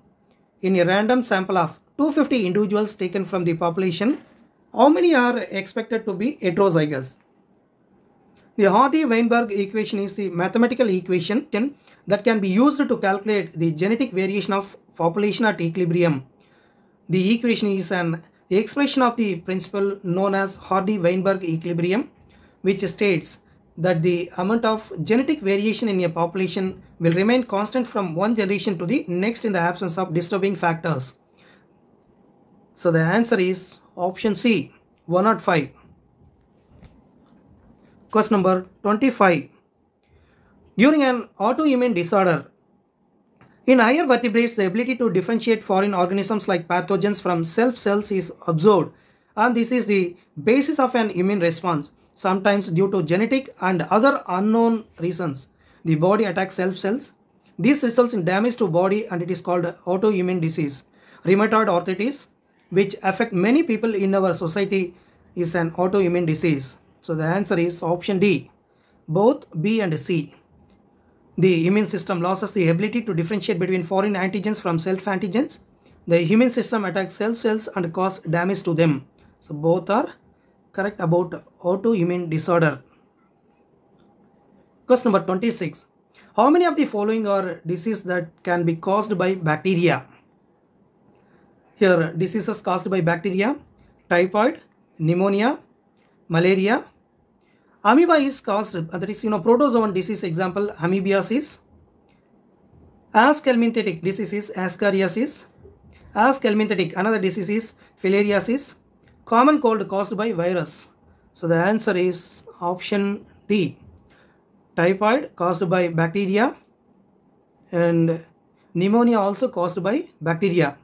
In a random sample of 250 individuals taken from the population, how many are expected to be heterozygous? The Hardy-Weinberg equation is the mathematical equation that can be used to calculate the genetic variation of population at equilibrium. The equation is an expression of the principle known as Hardy-Weinberg equilibrium, which states that the amount of genetic variation in a population will remain constant from one generation to the next in the absence of disturbing factors. So the answer is option C, 105. Question number 25. During an autoimmune disorder, in higher vertebrates, the ability to differentiate foreign organisms like pathogens from self cells is observed, and this is the basis of an immune response. Sometimes, due to genetic and other unknown reasons, the body attacks self cells. This results in damage to body, and it is called autoimmune disease. Rheumatoid arthritis, which affect many people in our society, is an autoimmune disease. So the answer is option D, both B and C. The immune system loses the ability to differentiate between foreign antigens from self antigens. The immune system attacks self cells and cause damage to them. So both are correct about autoimmune disorder. Question number 26. How many of the following are diseases that can be caused by bacteria? Here diseases caused by bacteria, typhoid, pneumonia, malaria, Amoeba is caused, uh, that is, you know, protozoan disease example, amoebiasis. Askelminthetic disease is ascariasis. Askelminthetic, another disease is filariasis. Common cold caused by virus. So the answer is option D. Typhoid caused by bacteria and pneumonia also caused by bacteria.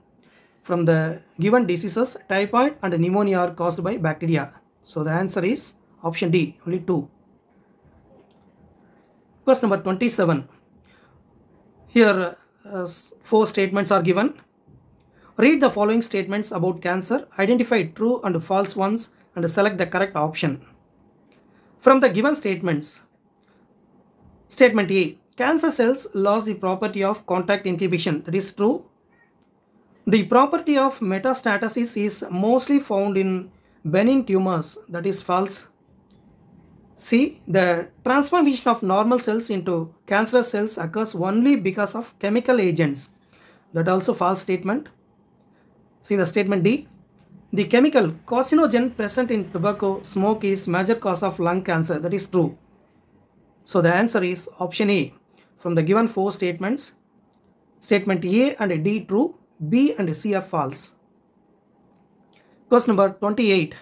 From the given diseases, typhoid and pneumonia are caused by bacteria. So the answer is Option D, only 2. Question number 27. Here, uh, four statements are given. Read the following statements about cancer, identify true and false ones, and select the correct option. From the given statements, Statement A Cancer cells lose the property of contact inhibition. That is true. The property of metastasis is mostly found in benign tumors. That is false. See, the transformation of normal cells into cancerous cells occurs only because of chemical agents. That also false statement. See the statement D. The chemical carcinogen present in tobacco smoke is major cause of lung cancer. That is true. So the answer is option A. From the given four statements, statement A and D true, B and C are false. Question number 28.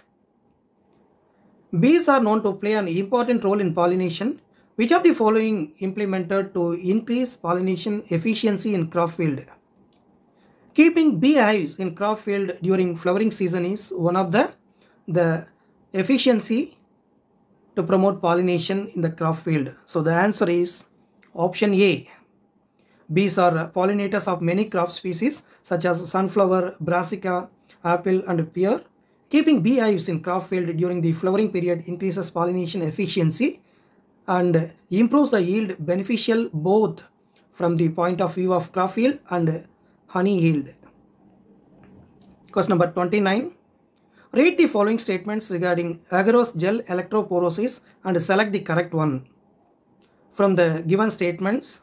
Bees are known to play an important role in pollination. Which of the following implemented to increase pollination efficiency in crop field? Keeping beehives in crop field during flowering season is one of the, the efficiency to promote pollination in the crop field. So the answer is option A. Bees are pollinators of many crop species such as sunflower, brassica, apple and pear. Keeping beehives in crop field during the flowering period increases pollination efficiency and improves the yield beneficial both from the point of view of crop yield and honey yield. Question number 29. Read the following statements regarding agarose gel electrophoresis and select the correct one. From the given statements,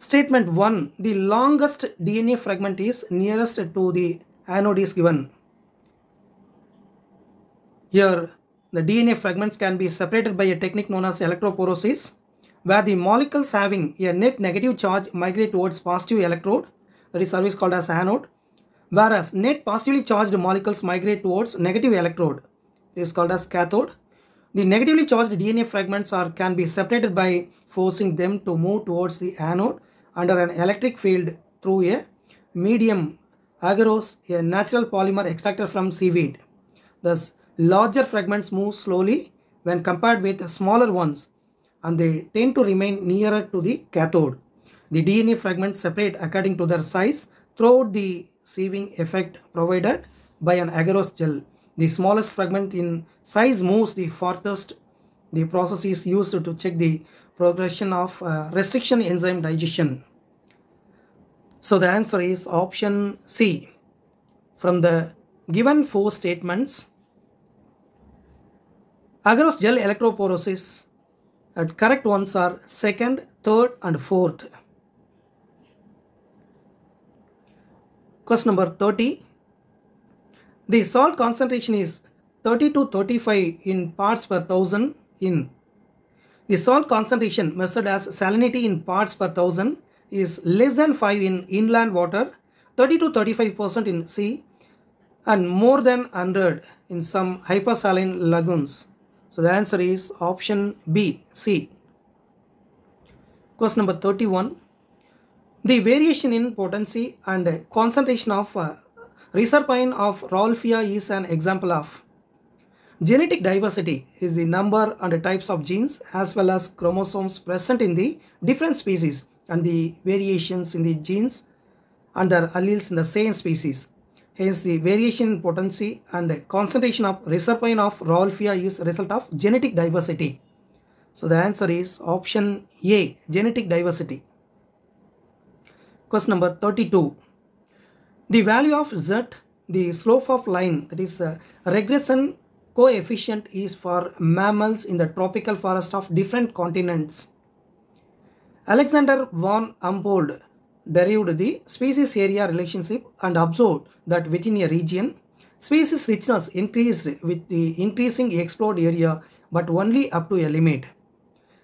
Statement 1. The longest DNA fragment is nearest to the anode is given. Here, the DNA fragments can be separated by a technique known as electrophoresis, where the molecules having a net negative charge migrate towards positive electrode, that is service called as anode, whereas net positively charged molecules migrate towards negative electrode, is called as cathode. The negatively charged DNA fragments are can be separated by forcing them to move towards the anode under an electric field through a medium agarose, a natural polymer extracted from seaweed. Thus, larger fragments move slowly when compared with smaller ones and they tend to remain nearer to the cathode. The DNA fragments separate according to their size throughout the sieving effect provided by an agarose gel. The smallest fragment in size moves the farthest. The process is used to check the progression of uh, restriction enzyme digestion. So the answer is option C. From the given four statements, agarose gel electrophoresis, uh, correct ones are second, third and fourth. Question number 30. The salt concentration is 30 to 35 in parts per thousand in. The salt concentration measured as salinity in parts per thousand is less than 5 in inland water, 30 to 35% in sea and more than 100 in some hypersaline lagoons. So the answer is option B, C. Question number 31. The variation in potency and concentration of uh, reserpine of Rauwolfia is an example of genetic diversity is the number and types of genes as well as chromosomes present in the different species and the variations in the genes and their alleles in the same species. Hence, the variation in potency and concentration of reserpine of Rauwolfia is result of genetic diversity. So, the answer is option A, genetic diversity. Question number 32. The value of Z, the slope of line, that is uh, regression coefficient is for mammals in the tropical forest of different continents. Alexander von Humboldt derived the species area relationship and observed that within a region, species richness increased with the increasing explored area but only up to a limit.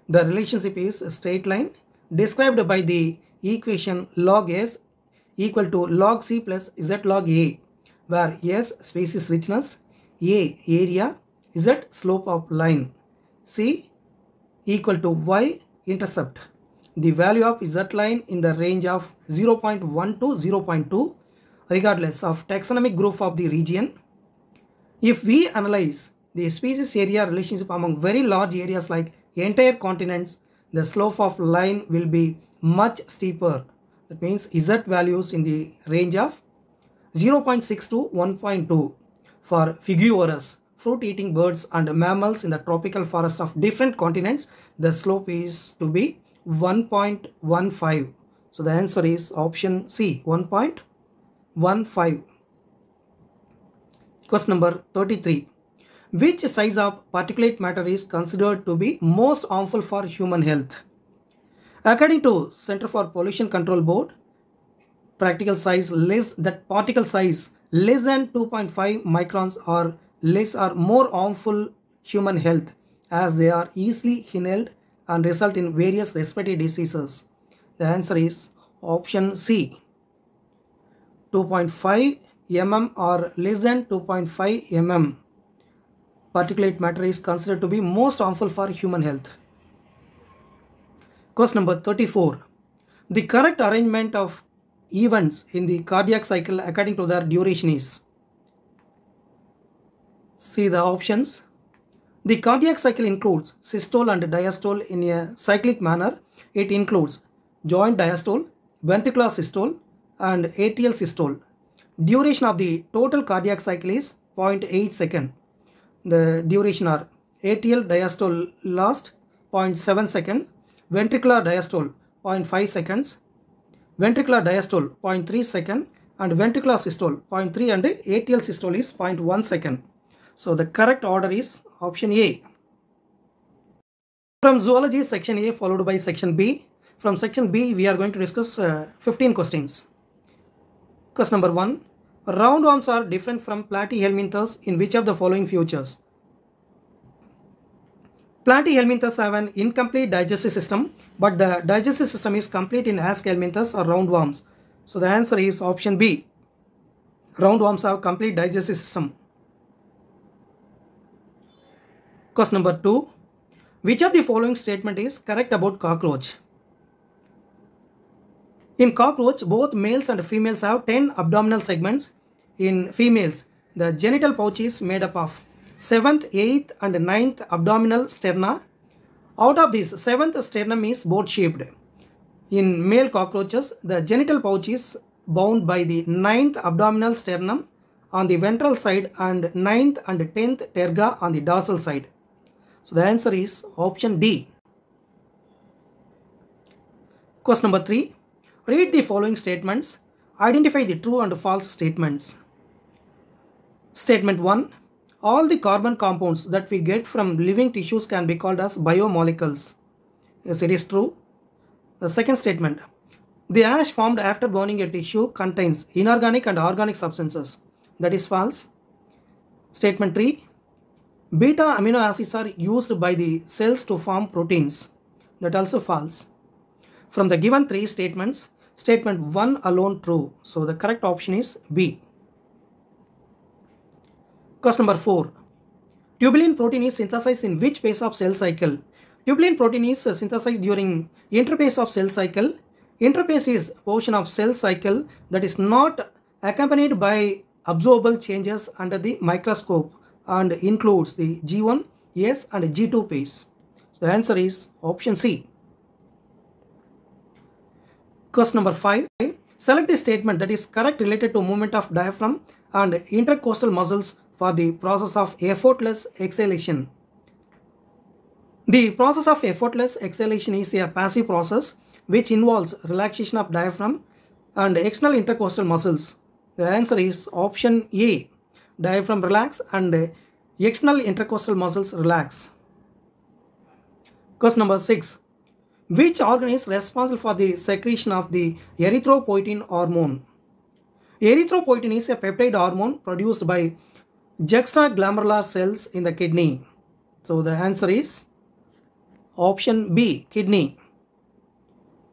The relationship is a straight line described by the equation log S equal to log C plus Z log A where S species richness, A area, Z slope of line, C equal to Y intercept. The value of Z line in the range of 0.1 to 0.2 regardless of taxonomic group of the region. If we analyze the species area relationship among very large areas like entire continents, the slope of line will be much steeper. That means Z values in the range of 0.6 to 1.2 for frugivorous fruit eating birds and mammals in the tropical forest of different continents the slope is to be 1.15 so the answer is option C 1.15 question number 33 which size of particulate matter is considered to be most harmful for human health? According to center for pollution control board practical size less that particle size less than 2.5 microns or less are more harmful human health as they are easily inhaled and result in various respiratory diseases. The answer is option C. 2.5 mm or less than 2.5 mm particulate matter is considered to be most harmful for human health. Question number 34. The correct arrangement of events in the cardiac cycle according to their duration is see the options the cardiac cycle includes systole and diastole in a cyclic manner. It includes joint diastole ventricular systole and atrial systole. Duration of the total cardiac cycle is 0.8 second. The duration are atrial diastole last 0.7 second. Ventricular diastole 0.5 seconds. Ventricular diastole 0.3 second. And ventricular systole 0.3 and atrial systole is 0.1 second. So the correct order is option A. From zoology section A followed by section B. From section B we are going to discuss uh, 15 questions. Question number 1. Roundworms are different from platyhelminthes in which of the following features? Platyhelminthes have an incomplete digestive system, but the digestive system is complete in aschelminthes or roundworms. So the answer is option B. Roundworms have complete digestive system. Question number 2. Which of the following statement is correct about cockroach? In cockroach, both males and females have 10 abdominal segments. In females, the genital pouch is made up of 7th, 8th and 9th abdominal sterna. Out of this, 7th sternum is boat shaped. In male cockroaches, the genital pouch is bound by the 9th abdominal sternum on the ventral side and 9th and 10th terga on the dorsal side. So the answer is option D. Question number 3. Read the following statements. Identify the true and false statements. Statement 1. All the carbon compounds that we get from living tissues can be called as biomolecules. Yes, it is true. The second statement. The ash formed after burning a tissue contains inorganic and organic substances. That is false. Statement 3. Beta amino acids are used by the cells to form proteins. That also false. From the given three statements, statement 1 alone true. So the correct option is B. Question number 4. Tubulin protein is synthesized in which phase of cell cycle? Tubulin protein is synthesized during interphase of cell cycle. Interphase is portion of cell cycle that is not accompanied by observable changes under the microscope and includes the G1, S and G2 phase. So the answer is option C. Question number 5. Select the statement that is correct related to movement of diaphragm and intercostal muscles for the process of effortless exhalation. The process of effortless exhalation is a passive process which involves relaxation of diaphragm and external intercostal muscles. The answer is option A. Diaphragm relax and external intercostal muscles relax. Question number 6. Which organ is responsible for the secretion of the erythropoietin hormone? Erythropoietin is a peptide hormone produced by juxtaglomerular cells in the kidney. So the answer is option B, kidney.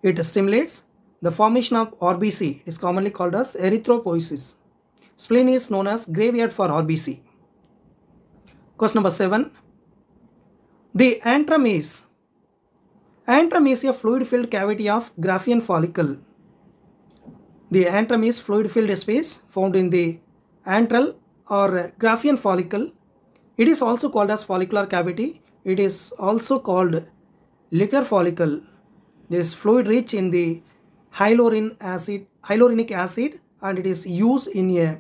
It stimulates the formation of RBC. It is commonly called as erythropoiesis. Spleen is known as graveyard for RBC. Question number 7. The antrum is Antrum is a fluid-filled cavity of Graafian follicle. The antrum is fluid-filled space found in the antral or Graafian follicle. It is also called as follicular cavity. It is also called liquor follicle. This fluid rich in the acid, hyaluronic acid and it is used in a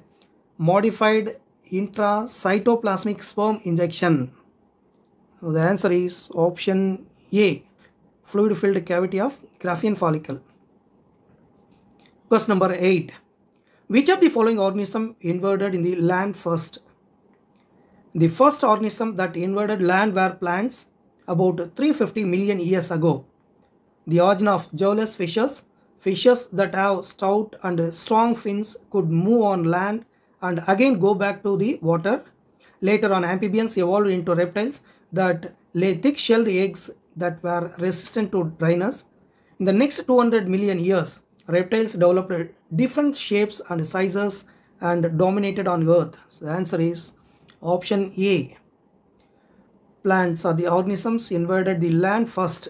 modified intracytoplasmic sperm injection. So the answer is option A fluid filled cavity of Graafian follicle. Question number 8. Which of the following organism invaded in the land first? The first organism that invaded land were plants about 350 million years ago. The origin of jawless fishes, fishes that have stout and strong fins could move on land and again go back to the water. Later on amphibians evolved into reptiles that lay thick shelled eggs that were resistant to dryness. In the next 200 million years, reptiles developed different shapes and sizes and dominated on earth. So the answer is option A. Plants or the organisms invaded the land first.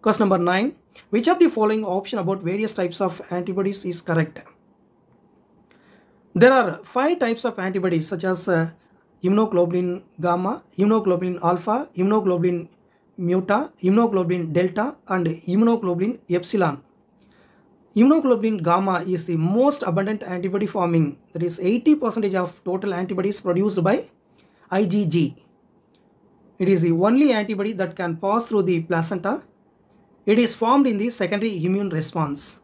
Question number 9. Which of the following option about various types of antibodies is correct? There are five types of antibodies such as uh, immunoglobulin gamma, immunoglobulin alpha, immunoglobulin muta, immunoglobulin delta and immunoglobulin epsilon. Immunoglobulin gamma is the most abundant antibody forming that is 80% of total antibodies produced by IgG. It is the only antibody that can pass through the placenta. It is formed in the secondary immune response.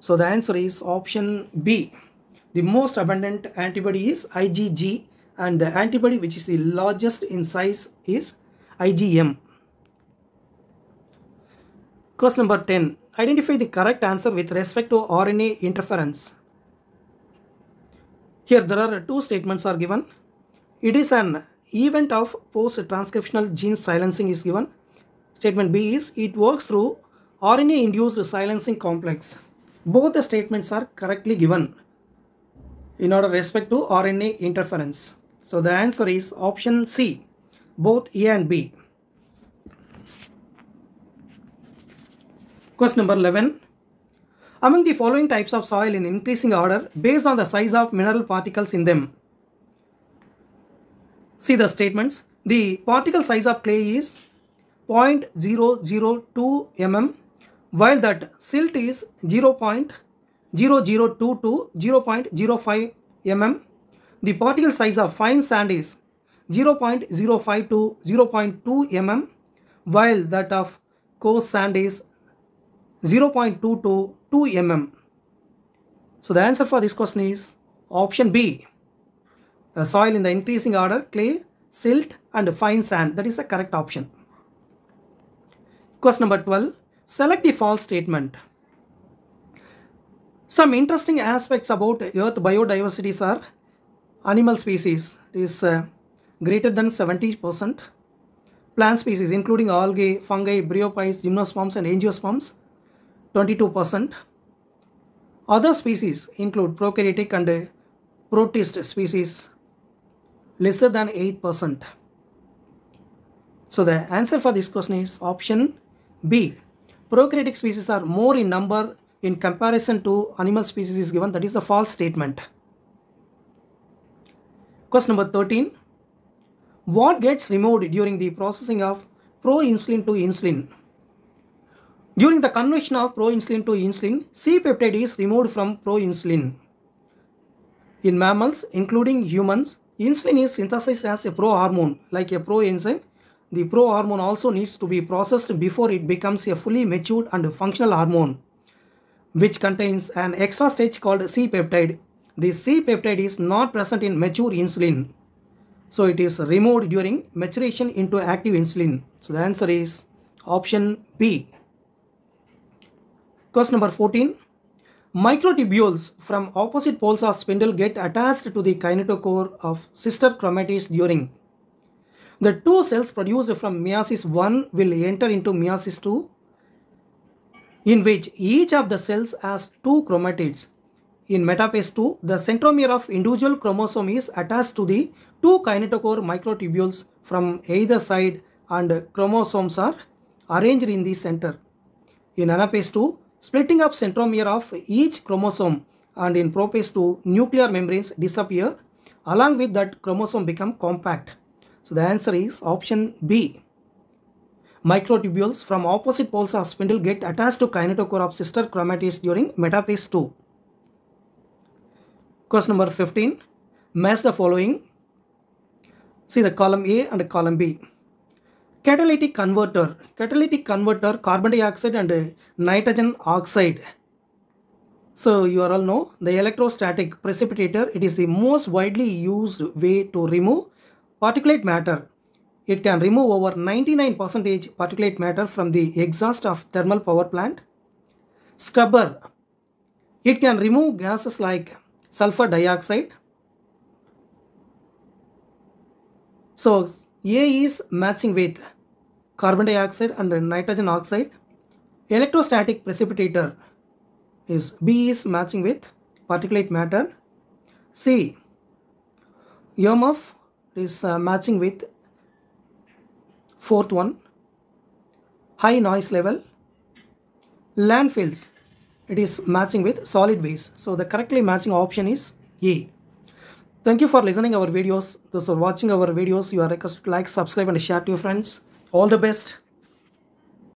So the answer is option B. The most abundant antibody is IgG and the antibody which is the largest in size is IgM. Question number 10. Identify the correct answer with respect to RNA interference. Here there are two statements are given. It is an event of post-transcriptional gene silencing is given. Statement B is it works through RNA induced silencing complex. Both the statements are correctly given in order respect to RNA interference. So the answer is option C, both A and B. Question number 11. Among the following types of soil in increasing order based on the size of mineral particles in them. See the statements. The particle size of clay is 0.002 mm while that silt is 0.0022 to 0.05 mm. The particle size of fine sand is 0.05 to 0.2 mm while that of coarse sand is 0.2 to 2 mm. So the answer for this question is option B. The soil in the increasing order clay, silt and fine sand that is the correct option. Question number 12. Select the false statement. Some interesting aspects about earth biodiversity are animal species is uh, greater than 70%. Plant species including algae, fungi, bryophytes, gymnosperms and angiosperms 22%. Other species include prokaryotic and protist species lesser than 8%. So the answer for this question is option B. Prokaryotic species are more in number in comparison to animal species is given that is a false statement. Question number 13. What gets removed during the processing of proinsulin to insulin? During the conversion of proinsulin to insulin, C-peptide is removed from proinsulin. In mammals, including humans, insulin is synthesized as a prohormone like a proenzyme. The prohormone also needs to be processed before it becomes a fully matured and functional hormone, which contains an extra stage called C-peptide. The C-peptide is not present in mature insulin. So it is removed during maturation into active insulin. So the answer is option B. Question number 14. Microtubules from opposite poles of spindle get attached to the kinetochore of sister chromatids during. The two cells produced from meiosis 1 will enter into meiosis 2 in which each of the cells has two chromatids. In metaphase 2, the centromere of individual chromosome is attached to the two kinetochore microtubules from either side and chromosomes are arranged in the center. In anaphase 2, Splitting up centromere of each chromosome and in prophase 2 nuclear membranes disappear along with that chromosome become compact. So the answer is option B. Microtubules from opposite poles of spindle get attached to kinetochore of sister chromatids during metaphase 2. Question number 15. Match the following. See the column A and column B catalytic converter catalytic converter carbon dioxide and nitrogen oxide so you all know the electrostatic precipitator it is the most widely used way to remove particulate matter it can remove over 99 percentage particulate matter from the exhaust of thermal power plant scrubber it can remove gases like sulfur dioxide so a is matching with carbon dioxide and nitrogen oxide. Electrostatic precipitator is B is matching with particulate matter. C. EMF is uh, matching with fourth one. High noise level. Landfills it is matching with solid waste. So the correctly matching option is A. Thank you for listening our videos. Those are watching our videos. You are requested to like, subscribe and share to your friends. All the best.